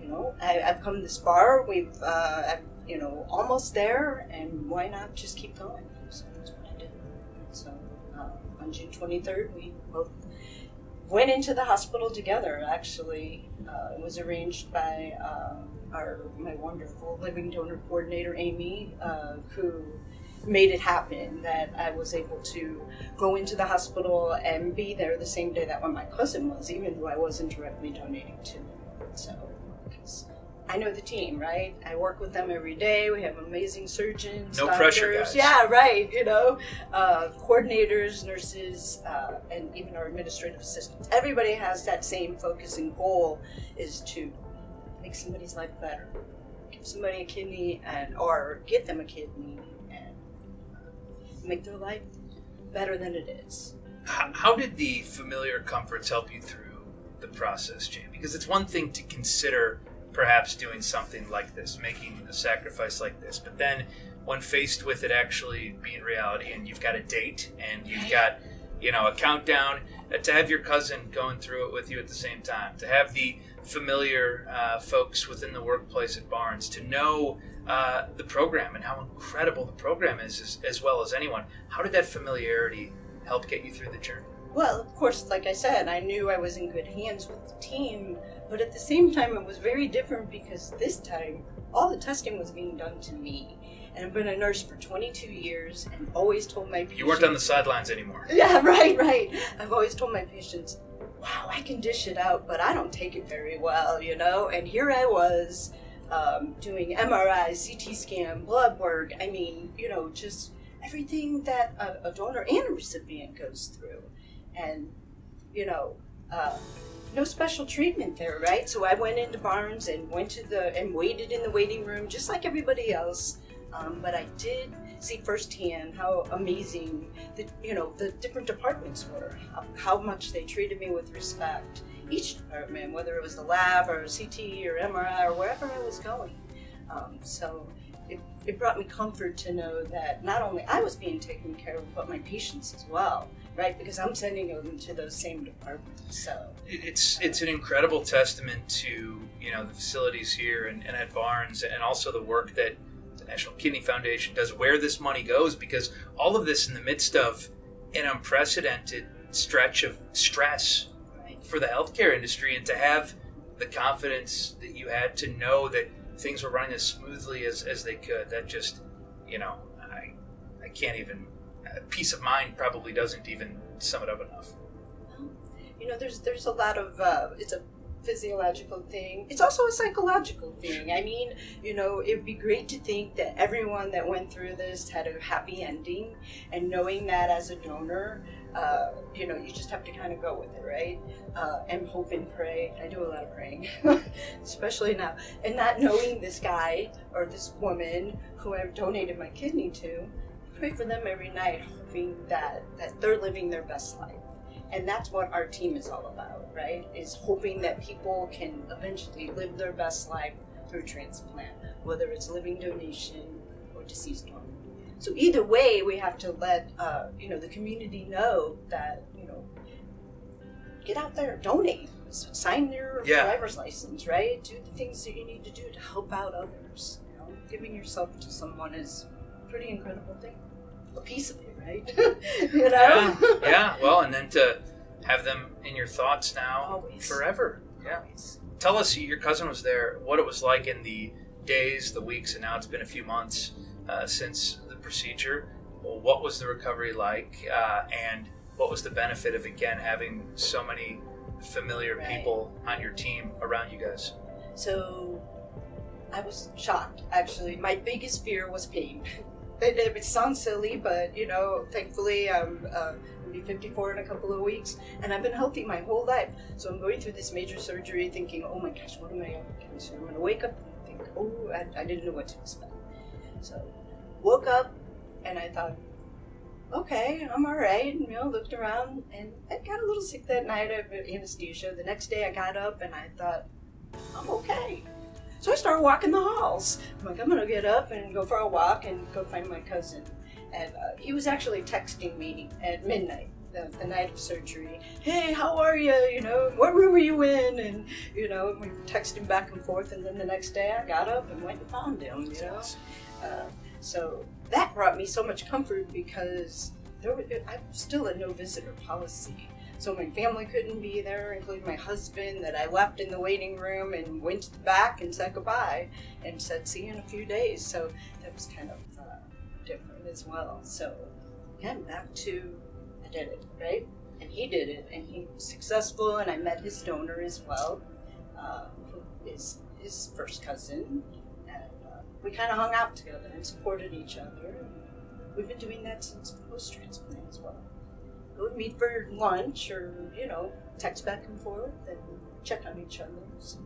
you know, I, have come this far. We've, uh, I've you know, almost there, and why not just keep going? So that's what I did. So uh, on June 23rd, we both went into the hospital together. Actually, uh, it was arranged by uh, our my wonderful living donor coordinator, Amy, uh, who made it happen that I was able to go into the hospital and be there the same day that when my cousin was, even though I wasn't directly donating to him. So, I know the team, right? I work with them every day. We have amazing surgeons, No doctors. pressure, guys. Yeah, right. You know, uh, coordinators, nurses, uh, and even our administrative assistants. Everybody has that same focus and goal: is to make somebody's life better, give somebody a kidney, and or get them a kidney, and make their life better than it is. How, how did the familiar comforts help you through the process, Jane? Because it's one thing to consider perhaps doing something like this, making a sacrifice like this, but then when faced with it actually being reality and you've got a date and you've got you know a countdown uh, to have your cousin going through it with you at the same time to have the familiar uh, folks within the workplace at barnes to know uh, the program and how incredible the program is as, as well as anyone how did that familiarity help get you through the journey? Well, of course, like I said, I knew I was in good hands with the team, but at the same time, it was very different because this time, all the testing was being done to me. And I've been a nurse for 22 years and always told my patients. you weren't on the sidelines anymore Yeah, right, right. I've always told my patients, wow, I can dish it out, but I don't take it very well, you know? And here I was um, doing MRI, CT scan, blood work. I mean, you know, just everything that a, a donor and a recipient goes through. And, you know, uh, no special treatment there, right? So I went into Barnes and went to the, and waited in the waiting room just like everybody else. Um, but I did see firsthand how amazing the you know the different departments were, how, much they treated me with respect. Each department, whether it was the lab or CT or MRI or wherever I was going. Um, so it, it brought me comfort to know that not only I was being taken care of, but my patients as well, right? Because I'm sending them to those same departments. So it's it's an incredible testament to you know the facilities here and, and at Barnes and also the work that the National Kidney Foundation does where this money goes because all of this in the midst of an unprecedented stretch of stress for the healthcare industry and to have the confidence that you had to know that things were running as smoothly as, as they could that just you know I I can't even peace of mind probably doesn't even sum it up enough you know, there's there's a lot of uh, it's a physiological thing. It's also a psychological thing. I mean, you know, it'd be great to think that everyone that went through this had a happy ending, and knowing that as a donor, uh, you know, you just have to kind of go with it, right? Uh, and hope and pray. I do a lot of praying, especially now, and not knowing this guy or this woman who I've donated my kidney to. Pray for them every night, hoping that that they're living their best life. And that's what our team is all about right? Is hoping that people can eventually live their best life through transplant whether it's living donation or deceased donor so either way we have to let uh, you know the community know that you know get out there donate sign your Yeah. driver's license right? Do the things that you need to do to help out others you know? Giving yourself to someone is a pretty incredible thing a piece of it right you know yeah, yeah. Well, and then to have them in your thoughts now Always. forever. Yeah. Tell us, your cousin was there. What it was like in the days, the weeks, and now it's been a few months uh, since the procedure. Well, what was the recovery like, uh, and what was the benefit of again having so many familiar Right. people on your team around you guys? So I was shocked, actually. My biggest fear was pain. It, it sounds silly, but you know, thankfully, I'm uh, gonna be 54 in a couple of weeks, and I've been healthy my whole life. So I'm going through this major surgery, thinking, "Oh my gosh, what am I up against?" So I'm gonna wake up and think, "Oh, I, I didn't know what to expect." So woke up, and I thought, "Okay, I'm all right." You know, looked around, and I got a little sick that night. of anesthesia. The next day, I got up, and I thought, "I'm okay." So I started walking the halls. I'm like, I'm gonna get up and go for a walk and go find my cousin. And uh, he was actually texting me at midnight, the, the night of surgery. Hey, how are you? You know, what room are you in? And you know, we were texting back and forth. And then the next day, I got up and went and found him. You know, uh, so that brought me so much comfort because there was, I'm still a no visitor policy. So my family couldn't be there, including my husband, that I left in the waiting room and went to the back and said goodbye and said, see you in a few days. So that was kind of uh, different as well. So again, back to I did it, right? And he did it, and he was successful, and I met his donor as well, uh, who is his first cousin, and uh, we kind of hung out together and supported each other. We've been doing that since post transplant as well. Would meet for lunch or, you know, text back and forth and check on each other. So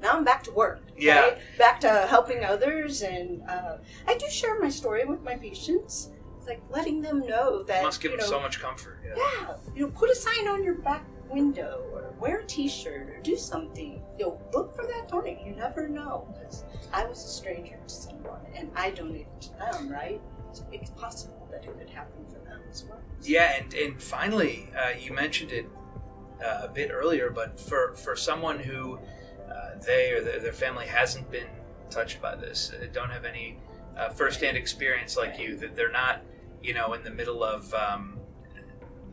now I'm back to work. Yeah. right? Back to helping others. And uh, I do share my story with my patients. It's like letting them know that. must give you them so much comfort. Yeah. yeah, you know, put a sign on your back window or wear a T-shirt or do something. You know, look for that tonic. You never know because I was a stranger to someone and I donated to them, right? So it's possible that it could happen for them as well. Yeah, and, and finally, uh, you mentioned it uh, a bit earlier, but for, for someone who uh, they or their, their family hasn't been touched by this, uh, don't have any uh, firsthand experience like you, that they're not, you know, in the middle of um,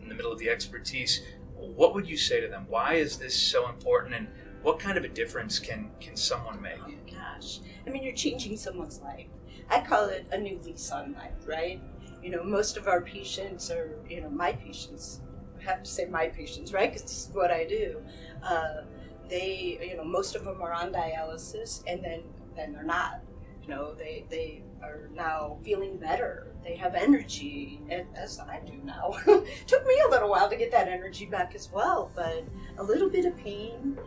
in the middle of the expertise. What would you say to them? Why is this so important, and what kind of a difference can can someone make? Oh gosh, I mean, you're changing someone's life. I call it a new lease on life, right? You know, most of our patients are, you know, my patients. I have to say my patients, right? Because this is what I do. Uh, they, you know, most of them are on dialysis, and then then they're not. You know, they they are now feeling better. They have energy, as I do now. Took me a little while to get that energy back as well, but a little bit of pain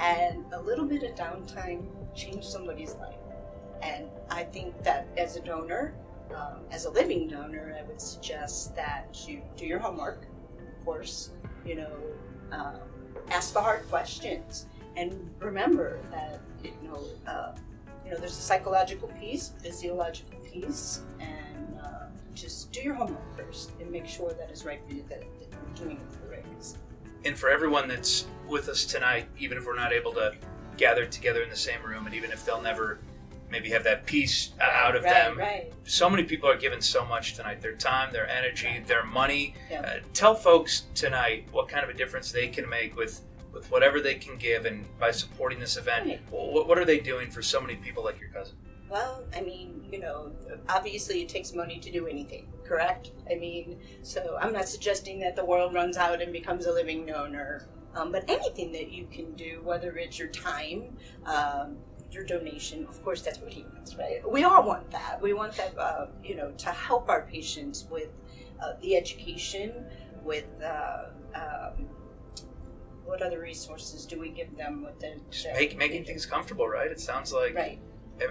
and a little bit of downtime changed somebody's life. And I think that as a donor, um, as a living donor, I would suggest that you do your homework, of course, you know, um, ask the hard questions, and remember that, you know, uh, you know, there's a psychological piece, physiological piece, and uh, just do your homework first and make sure that it's right for you, that, that you're doing it for the right reason. And for everyone that's with us tonight, even if we're not able to gather together in the same room, and even if they'll never maybe have that peace uh, out of Right, them, right. so many people are given so much tonight their time, their energy, their money. Uh, tell folks tonight what kind of a difference they can make with, with whatever they can give and by supporting this event. Right. What, what are they doing for so many people like your cousin? Well, I mean, you know, obviously it takes money to do anything, correct? I mean, so I'm not suggesting that the world runs out and becomes a living donor, um, but anything that you can do, whether it's your time, um, your donation, of course, that's what he wants, right? We all want that. We want that, uh, you know, to help our patients with uh, the education, with uh, um, what other resources do we give them with the Just make, making things comfortable, right? It sounds like Right.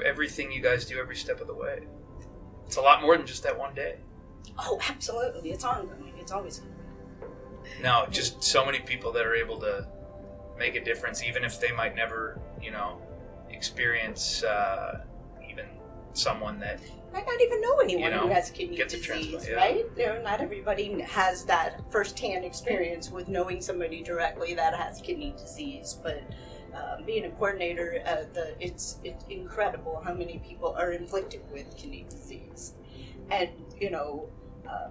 everything you guys do every step of the way. It's a lot more than just that one day. Oh, absolutely. It's ongoing. It's always No, just so many people that are able to make a difference, even if they might never, you know, experience uh, even someone that might not even know anyone You know, who has kidney disease, yeah. right? You know, not everybody has that first-hand experience with knowing somebody directly that has kidney disease. But um, being a coordinator, uh, the it's it's incredible how many people are inflicted with kidney disease, and you know, uh,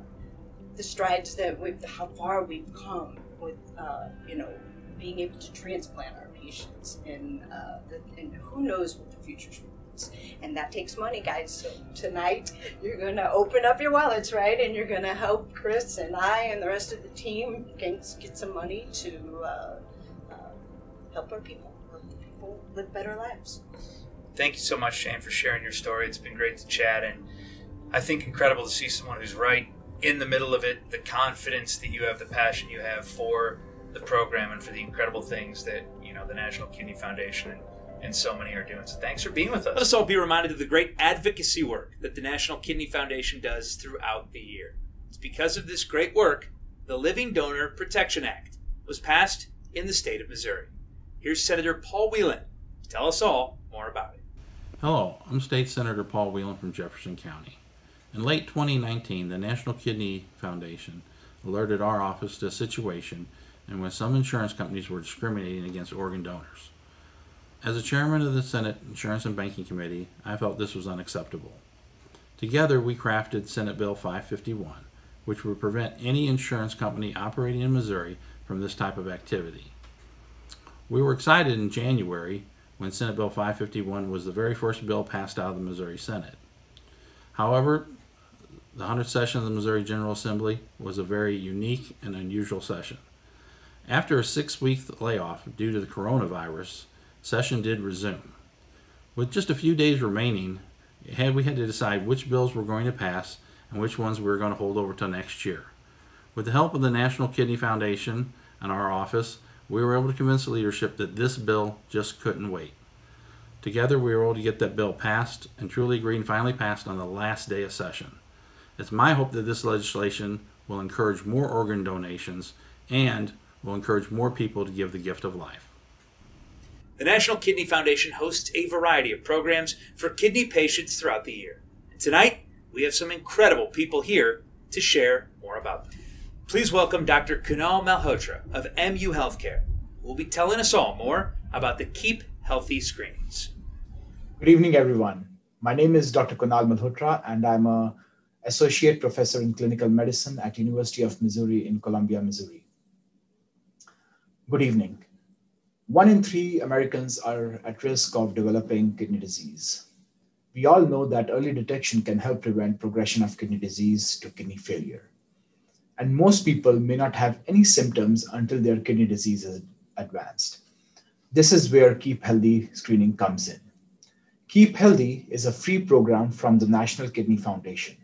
the strides that we've, how far we've come with, uh, you know, being able to transplant our patients, and uh, the, and who knows what the future holds. And that takes money, guys. So tonight you're gonna open up your wallets, right? And you're gonna help Chris and I and the rest of the team get some money to uh, uh, help our people, help people live better lives. thank you so much, Jane, for sharing your story. It's been great to chat, and I think incredible to see someone who's right in the middle of it, the confidence that you have, the passion you have for the program, and for the incredible things that you know the National Kidney Foundation and, and so many are doing. So thanks for being with us. us. Let us all be reminded of the great advocacy work that the National Kidney Foundation does throughout the year. It's because of this great work the Living Donor Protection Act was passed in the state of Missouri. Here's Senator Paul Wieland to tell us all more about it. Hello, I'm State Senator Paul Wieland from Jefferson County. In late 2019, the National Kidney Foundation alerted our office to a situation in which some insurance companies were discriminating against organ donors. As a chairman of the Senate Insurance and Banking Committee, I felt this was unacceptable. Together, we crafted Senate Bill 551, which would prevent any insurance company operating in Missouri from this type of activity. We were excited in January when Senate Bill 551 was the very first bill passed out of the Missouri Senate. However, the 100th session of the Missouri General Assembly was a very unique and unusual session. After a six week layoff due to the coronavirus, session did resume. With just a few days remaining, we had to decide which bills were going to pass and which ones we were going to hold over till next year. With the help of the National Kidney Foundation and our office, we were able to convince the leadership that this bill just couldn't wait. Together, we were able to get that bill passed and truly agreed and finally passed on the last day of session. It's my hope that this legislation will encourage more organ donations and will encourage more people to give the gift of life. The National Kidney Foundation hosts a variety of programs for kidney patients throughout the year. And tonight, we have some incredible people here to share more about them. Please welcome Dr. Kunal Malhotra of MU Healthcare, who will be telling us all more about the Keep Healthy screenings. Good evening, everyone. My name is Dr. Kunal Malhotra, and I'm a associate professor in clinical medicine at University of Missouri in Columbia, Missouri. Good evening. One in three Americans are at risk of developing kidney disease. We all know that early detection can help prevent progression of kidney disease to kidney failure. And most people may not have any symptoms until their kidney disease is advanced. This is where Keep Healthy screening comes in. Keep Healthy is a free program from the National Kidney Foundation.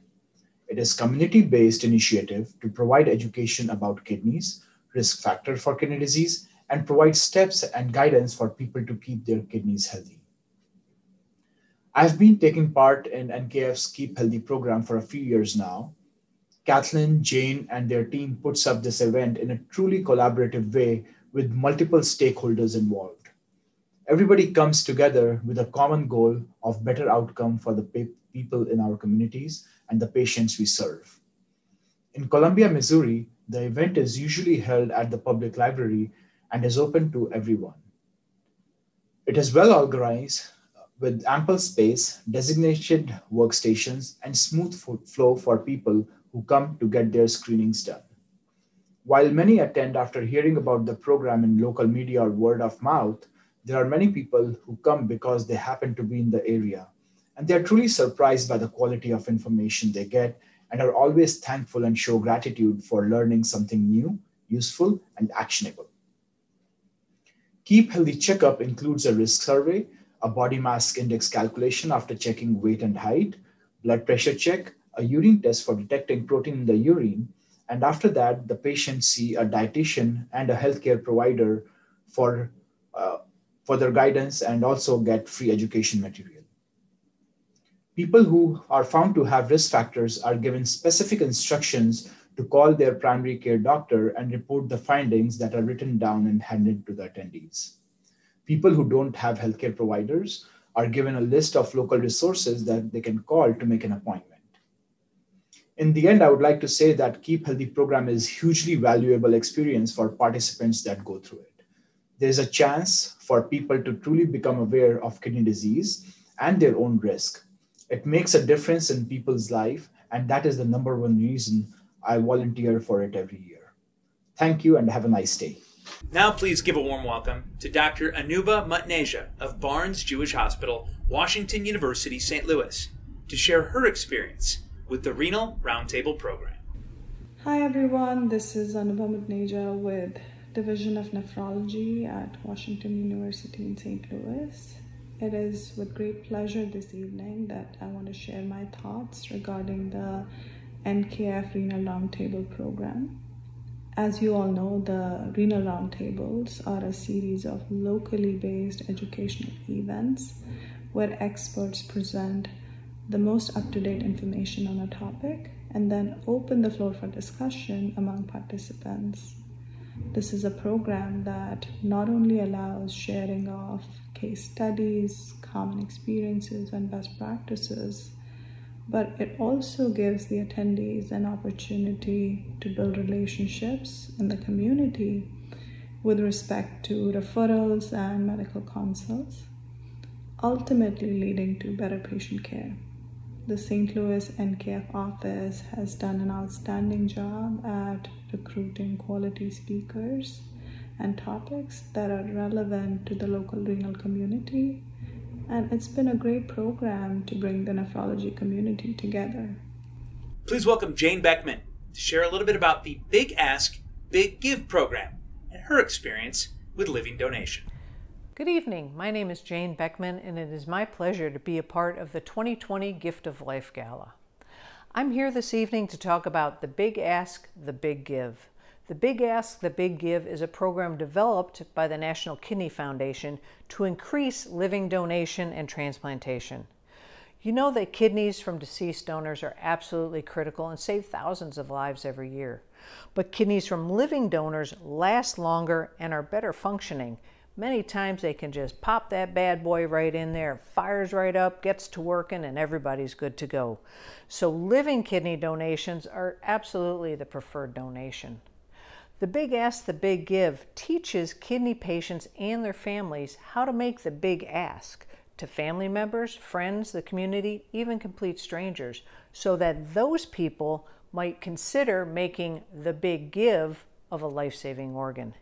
It is a community-based initiative to provide education about kidneys, risk factor for kidney disease, and provide steps and guidance for people to keep their kidneys healthy. I've been taking part in NKF's Keep Healthy program for a few years now. Kathleen, Jane, and their team puts up this event in a truly collaborative way with multiple stakeholders involved. Everybody comes together with a common goal of better outcome for the people in our communities and the patients we serve. In Columbia, Missouri, the event is usually held at the public library and is open to everyone. It is well organized with ample space, designated workstations, and smooth flow for people who come to get their screenings done. While many attend after hearing about the program in local media or word of mouth, there are many people who come because they happen to be in the area. And they're truly surprised by the quality of information they get and are always thankful and show gratitude for learning something new, useful, and actionable. Keep Healthy Checkup includes a risk survey, a body mass index calculation after checking weight and height, blood pressure check, a urine test for detecting protein in the urine, and after that, the patient see a dietitian and a healthcare provider for, uh, for their guidance and also get free education material. People who are found to have risk factors are given specific instructions to call their primary care doctor and report the findings that are written down and handed to the attendees. People who don't have healthcare providers are given a list of local resources that they can call to make an appointment. In the end, I would like to say that Keep Healthy program is hugely valuable experience for participants that go through it. There's a chance for people to truly become aware of kidney disease and their own risk. It makes a difference in people's life, and that is the number one reason I volunteer for it every year. Thank you and have a nice day. Now, please give a warm welcome to Dr. Anubha Mutneja of Barnes Jewish Hospital, Washington University, St. Louis, to share her experience with the Renal Roundtable Program. Hi, everyone. This is Anubha Mutneja with Division of Nephrology at Washington University in St. Louis. It is with great pleasure this evening that I want to share my thoughts regarding the NKF Renal Roundtable program. As you all know, the Renal Roundtables are a series of locally based educational events where experts present the most up to date information on a topic and then open the floor for discussion among participants. This is a program that not only allows sharing of case studies, common experiences, and best practices but it also gives the attendees an opportunity to build relationships in the community with respect to referrals and medical consults, ultimately leading to better patient care. The St. Louis NKF office has done an outstanding job at recruiting quality speakers and topics that are relevant to the local renal community and it's been a great program to bring the nephrology community together. Please welcome Jane Beckman to share a little bit about the Big Ask, Big Give program and her experience with living donation. Good evening. My name is Jane Beckman, and it is my pleasure to be a part of the 2020 Gift of Life Gala. I'm here this evening to talk about the Big Ask, the Big Give. The Big Ask, the Big Give is a program developed by the National Kidney Foundation to increase living donation and transplantation. You know that kidneys from deceased donors are absolutely critical and save thousands of lives every year. But kidneys from living donors last longer and are better functioning. Many times they can just pop that bad boy right in there, fires right up, gets to working, and everybody's good to go. So living kidney donations are absolutely the preferred donation. The Big Ask, the Big Give teaches kidney patients and their families how to make the big ask to family members, friends, the community, even complete strangers, so that those people might consider making the big give of a life saving organ.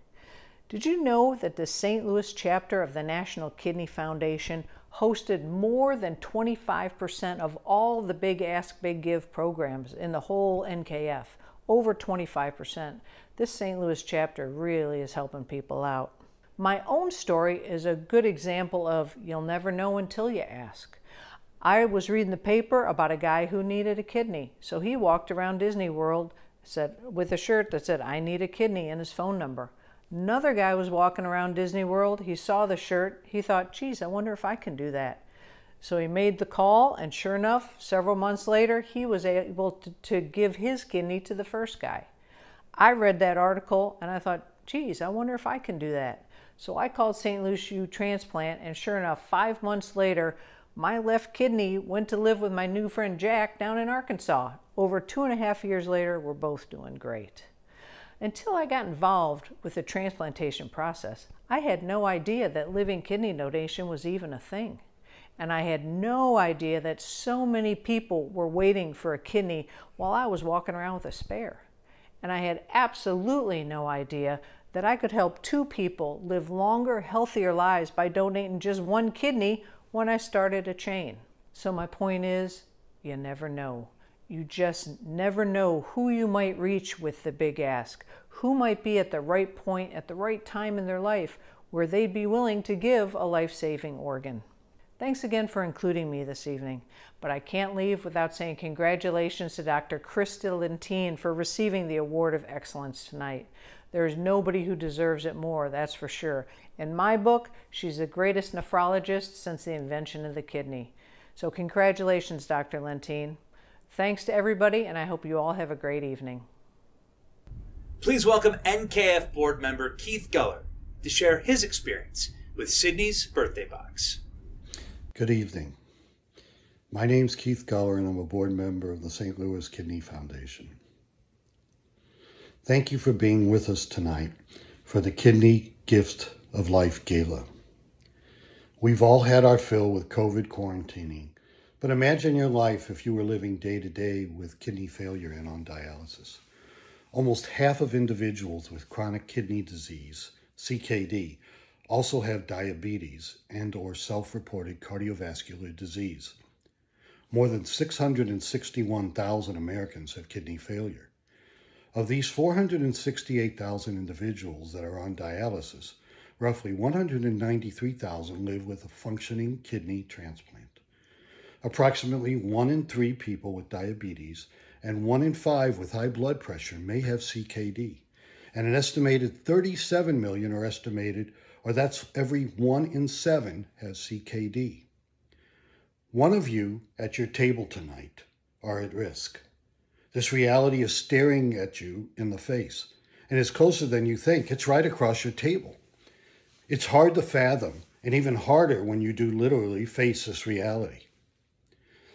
Did you know that the St. Louis chapter of the National Kidney Foundation hosted more than 25% of all the Big Ask Big Give programs in the whole NKF? Over 25%. This St. Louis chapter really is helping people out. My own story is a good example of you'll never know until you ask. I was reading the paper about a guy who needed a kidney. So he walked around Disney World said with a shirt that said I need a kidney and his phone number. Another guy was walking around Disney World. He saw the shirt. He thought, "Geez, I wonder if I can do that." So he made the call, and sure enough, several months later, he was able to, to give his kidney to the first guy. I read that article and I thought, geez, I wonder if I can do that. So I called St. Louis Transplant, and sure enough, five months later, my left kidney went to live with my new friend Jack down in Arkansas. Over two and a half years later, we're both doing great. Until I got involved with the transplantation process, I had no idea that living kidney donation was even a thing. And I had no idea that so many people were waiting for a kidney while I was walking around with a spare. And I had absolutely no idea that I could help two people live longer, healthier lives by donating just one kidney when I started a chain. So, my point is, you never know. You just never know who you might reach with the big ask, who might be at the right point at the right time in their life where they'd be willing to give a life saving organ. Thanks again for including me this evening, but I can't leave without saying congratulations to Dr. Krista Lentine for receiving the Award of Excellence tonight. There is nobody who deserves it more, that's for sure. In my book, she's the greatest nephrologist since the invention of the kidney. So, congratulations, Dr. Lentine. Thanks to everybody, and I hope you all have a great evening. Please welcome NKF board member Keith Guller to share his experience with Sidney's birthday box. Good evening. My name's Keith Guller, and I'm a board member of the St. Louis Kidney Foundation. Thank you for being with us tonight for the Kidney Gift of Life Gala. We've all had our fill with COVID quarantining, but imagine your life if you were living day to day with kidney failure and on dialysis. Almost half of individuals with chronic kidney disease, CKD, also have diabetes and or self-reported cardiovascular disease. More than 661,000 Americans have kidney failure. Of these 468,000 individuals that are on dialysis, roughly 193,000 live with a functioning kidney transplant. Approximately one in three people with diabetes and one in five with high blood pressure may have CKD, and an estimated 37 million are estimated, or that's every one in seven has CKD. One of you at your table tonight are at risk. This reality is staring at you in the face and it's closer than you think. It's right across your table. It's hard to fathom and even harder when you do literally face this reality.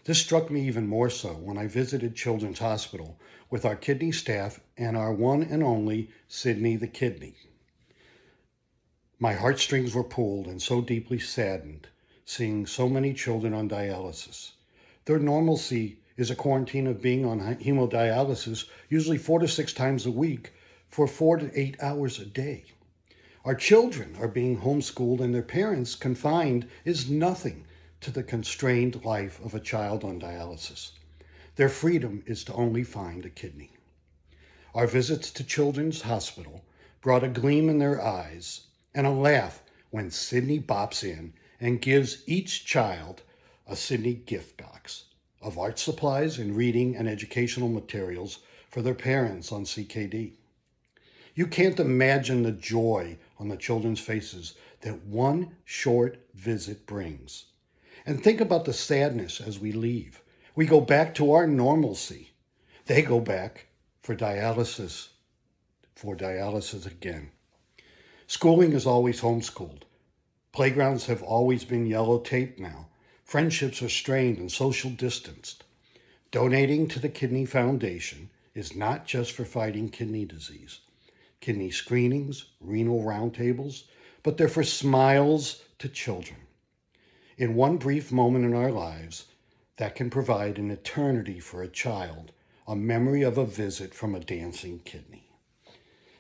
This struck me even more so when I visited Children's Hospital with our kidney staff and our one and only Sidney the Kidney. My heartstrings were pulled and so deeply saddened seeing so many children on dialysis. Their normalcy is a quarantine of being on hemodialysis, usually four to six times a week for four to eight hours a day. Our children are being homeschooled and their parents confined is nothing to the constrained life of a child on dialysis. Their freedom is to only find a kidney. Our visits to Children's Hospital brought a gleam in their eyes and a laugh when Sidney bops in and gives each child a Sidney gift box of art supplies and reading and educational materials for their parents on CKD. You can't imagine the joy on the children's faces that one short visit brings. And think about the sadness as we leave. We go back to our normalcy. They go back for dialysis, for dialysis again. Schooling is always homeschooled. Playgrounds have always been yellow taped now. Friendships are strained and social distanced. Donating to the Kidney Foundation is not just for fighting kidney disease, kidney screenings, renal roundtables, but they're for smiles to children. In one brief moment in our lives, that can provide an eternity for a child, a memory of a visit from a dancing kidney.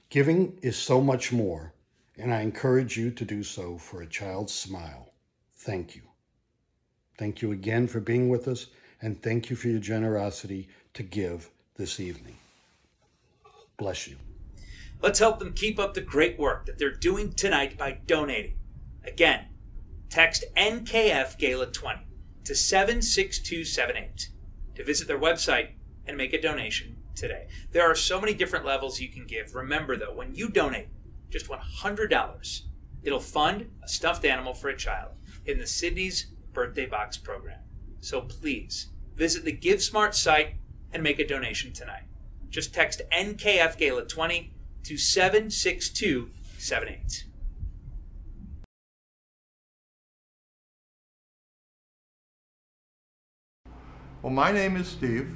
Giving is so much more, and I encourage you to do so for a child's smile. Thank you. Thank you again for being with us, and thank you for your generosity to give this evening. Bless you. Let's help them keep up the great work that they're doing tonight by donating. Again, text NKF Gala 20 to 76278 to visit their website and make a donation today. There are so many different levels you can give. Remember, though, when you donate just $100, it'll fund a stuffed animal for a child in the Sidney's Birthday Box program. So please visit the GiveSmart site and make a donation tonight. Just text NKF Gala 20 to 76278. Well, my name is Steve,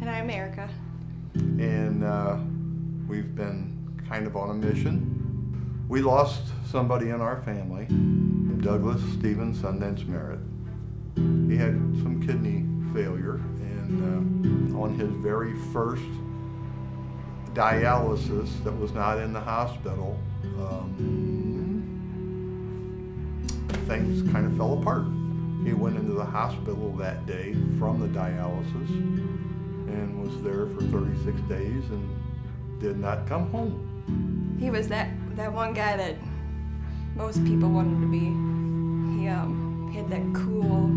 And I'm Erica. and uh, we've been kind of on a mission. We lost somebody in our family, Douglas Stephen Sundance Merritt. He had some kidney failure, and uh, on his very first dialysis that was not in the hospital, um, things kind of fell apart. He went into the hospital that day from the dialysis and was there for 36 days and did not come home. He was that that one guy that most people wanted to be. He um had that cool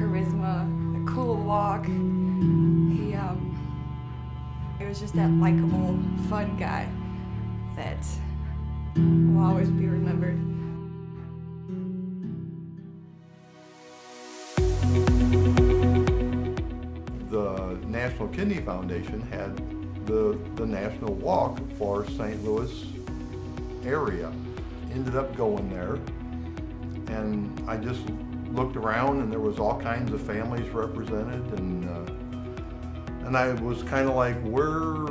charisma, a cool walk. He um he was just that likable, fun guy that will always be remembered. The National Kidney Foundation had the, the national walk for St. Louis area. Ended up going there, and I just looked around, and there was all kinds of families represented, and uh, and I was kind of like, where,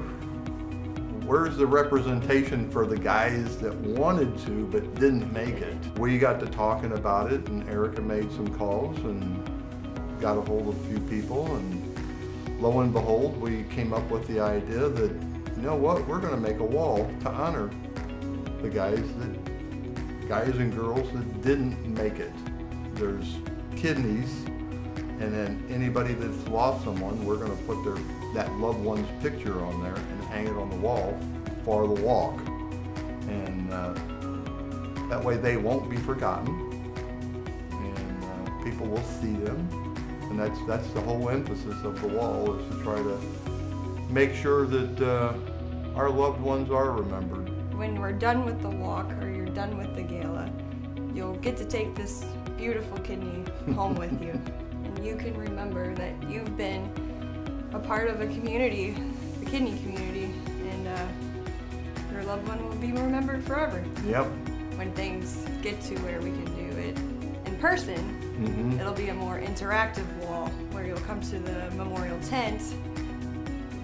where's the representation for the guys that wanted to but didn't make it? We got to talking about it, and Erica made some calls and got a hold of a few people, and lo and behold, we came up with the idea that, you know what, we're going to make a wall to honor the guys that, guys and girls that didn't make it. There's kidneys, and then anybody that's lost someone, we're going to put their that loved one's picture on there and hang it on the wall for the walk, and uh, that way they won't be forgotten, and uh, people will see them, and that's that's the whole emphasis of the wall is to try to make sure that uh, our loved ones are remembered. When we're done with the walk or you're done with the gala, you'll get to take this beautiful kidney home with you. And you can remember that you've been a part of a community, the kidney community, and uh, your loved one will be remembered forever. Yep. When things get to where we can do it in person, Mhm. it'll be a more interactive wall where you'll come to the memorial tent,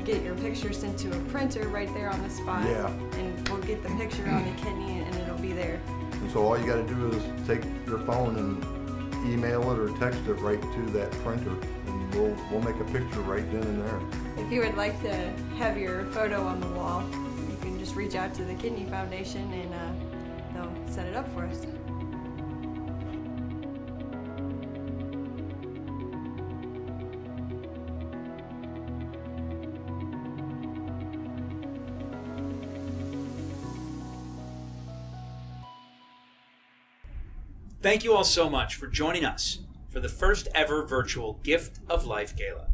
get your picture sent to a printer right there on the spot, Yeah. and we'll get the picture on the kidney and it'll be there. And so all you got to do is take your phone and email it or text it right to that printer, and we'll we'll make a picture right then and there. If you would like to have your photo on the wall, you can just reach out to the Kidney Foundation and uh, they'll set it up for us. Thank you all so much for joining us for the first ever virtual Gift of Life Gala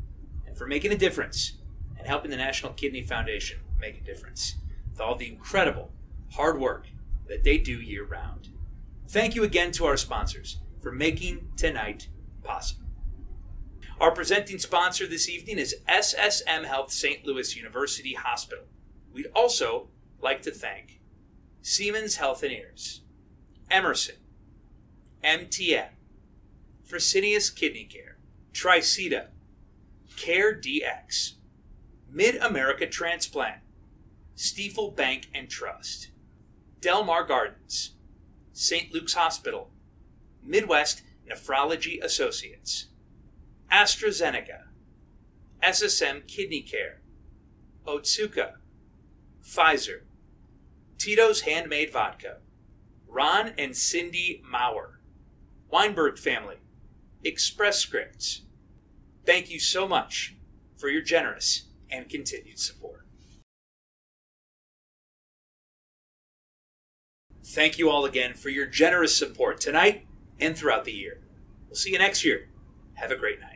and for making a difference and helping the National Kidney Foundation make a difference with all the incredible hard work that they do year round. Thank you again to our sponsors for making tonight possible. Our presenting sponsor this evening is SSM Health St. Louis University Hospital. We'd also like to thank Siemens Healthineers, Emerson, MTN, Fresenius Kidney Care, Tricida, CareDx, Mid America Transplant, Stifel Bank and Trust, Delmar Gardens, St. Luke's Hospital, Midwest Nephrology Associates, AstraZeneca, SSM Kidney Care, Otsuka, Pfizer, Tito's Handmade Vodka, Ron and Cindy Maurer, Weinberg Family, Express Scripts. Thank you so much for your generous and continued support. Thank you all again for your generous support tonight and throughout the year. We'll see you next year. Have a great night.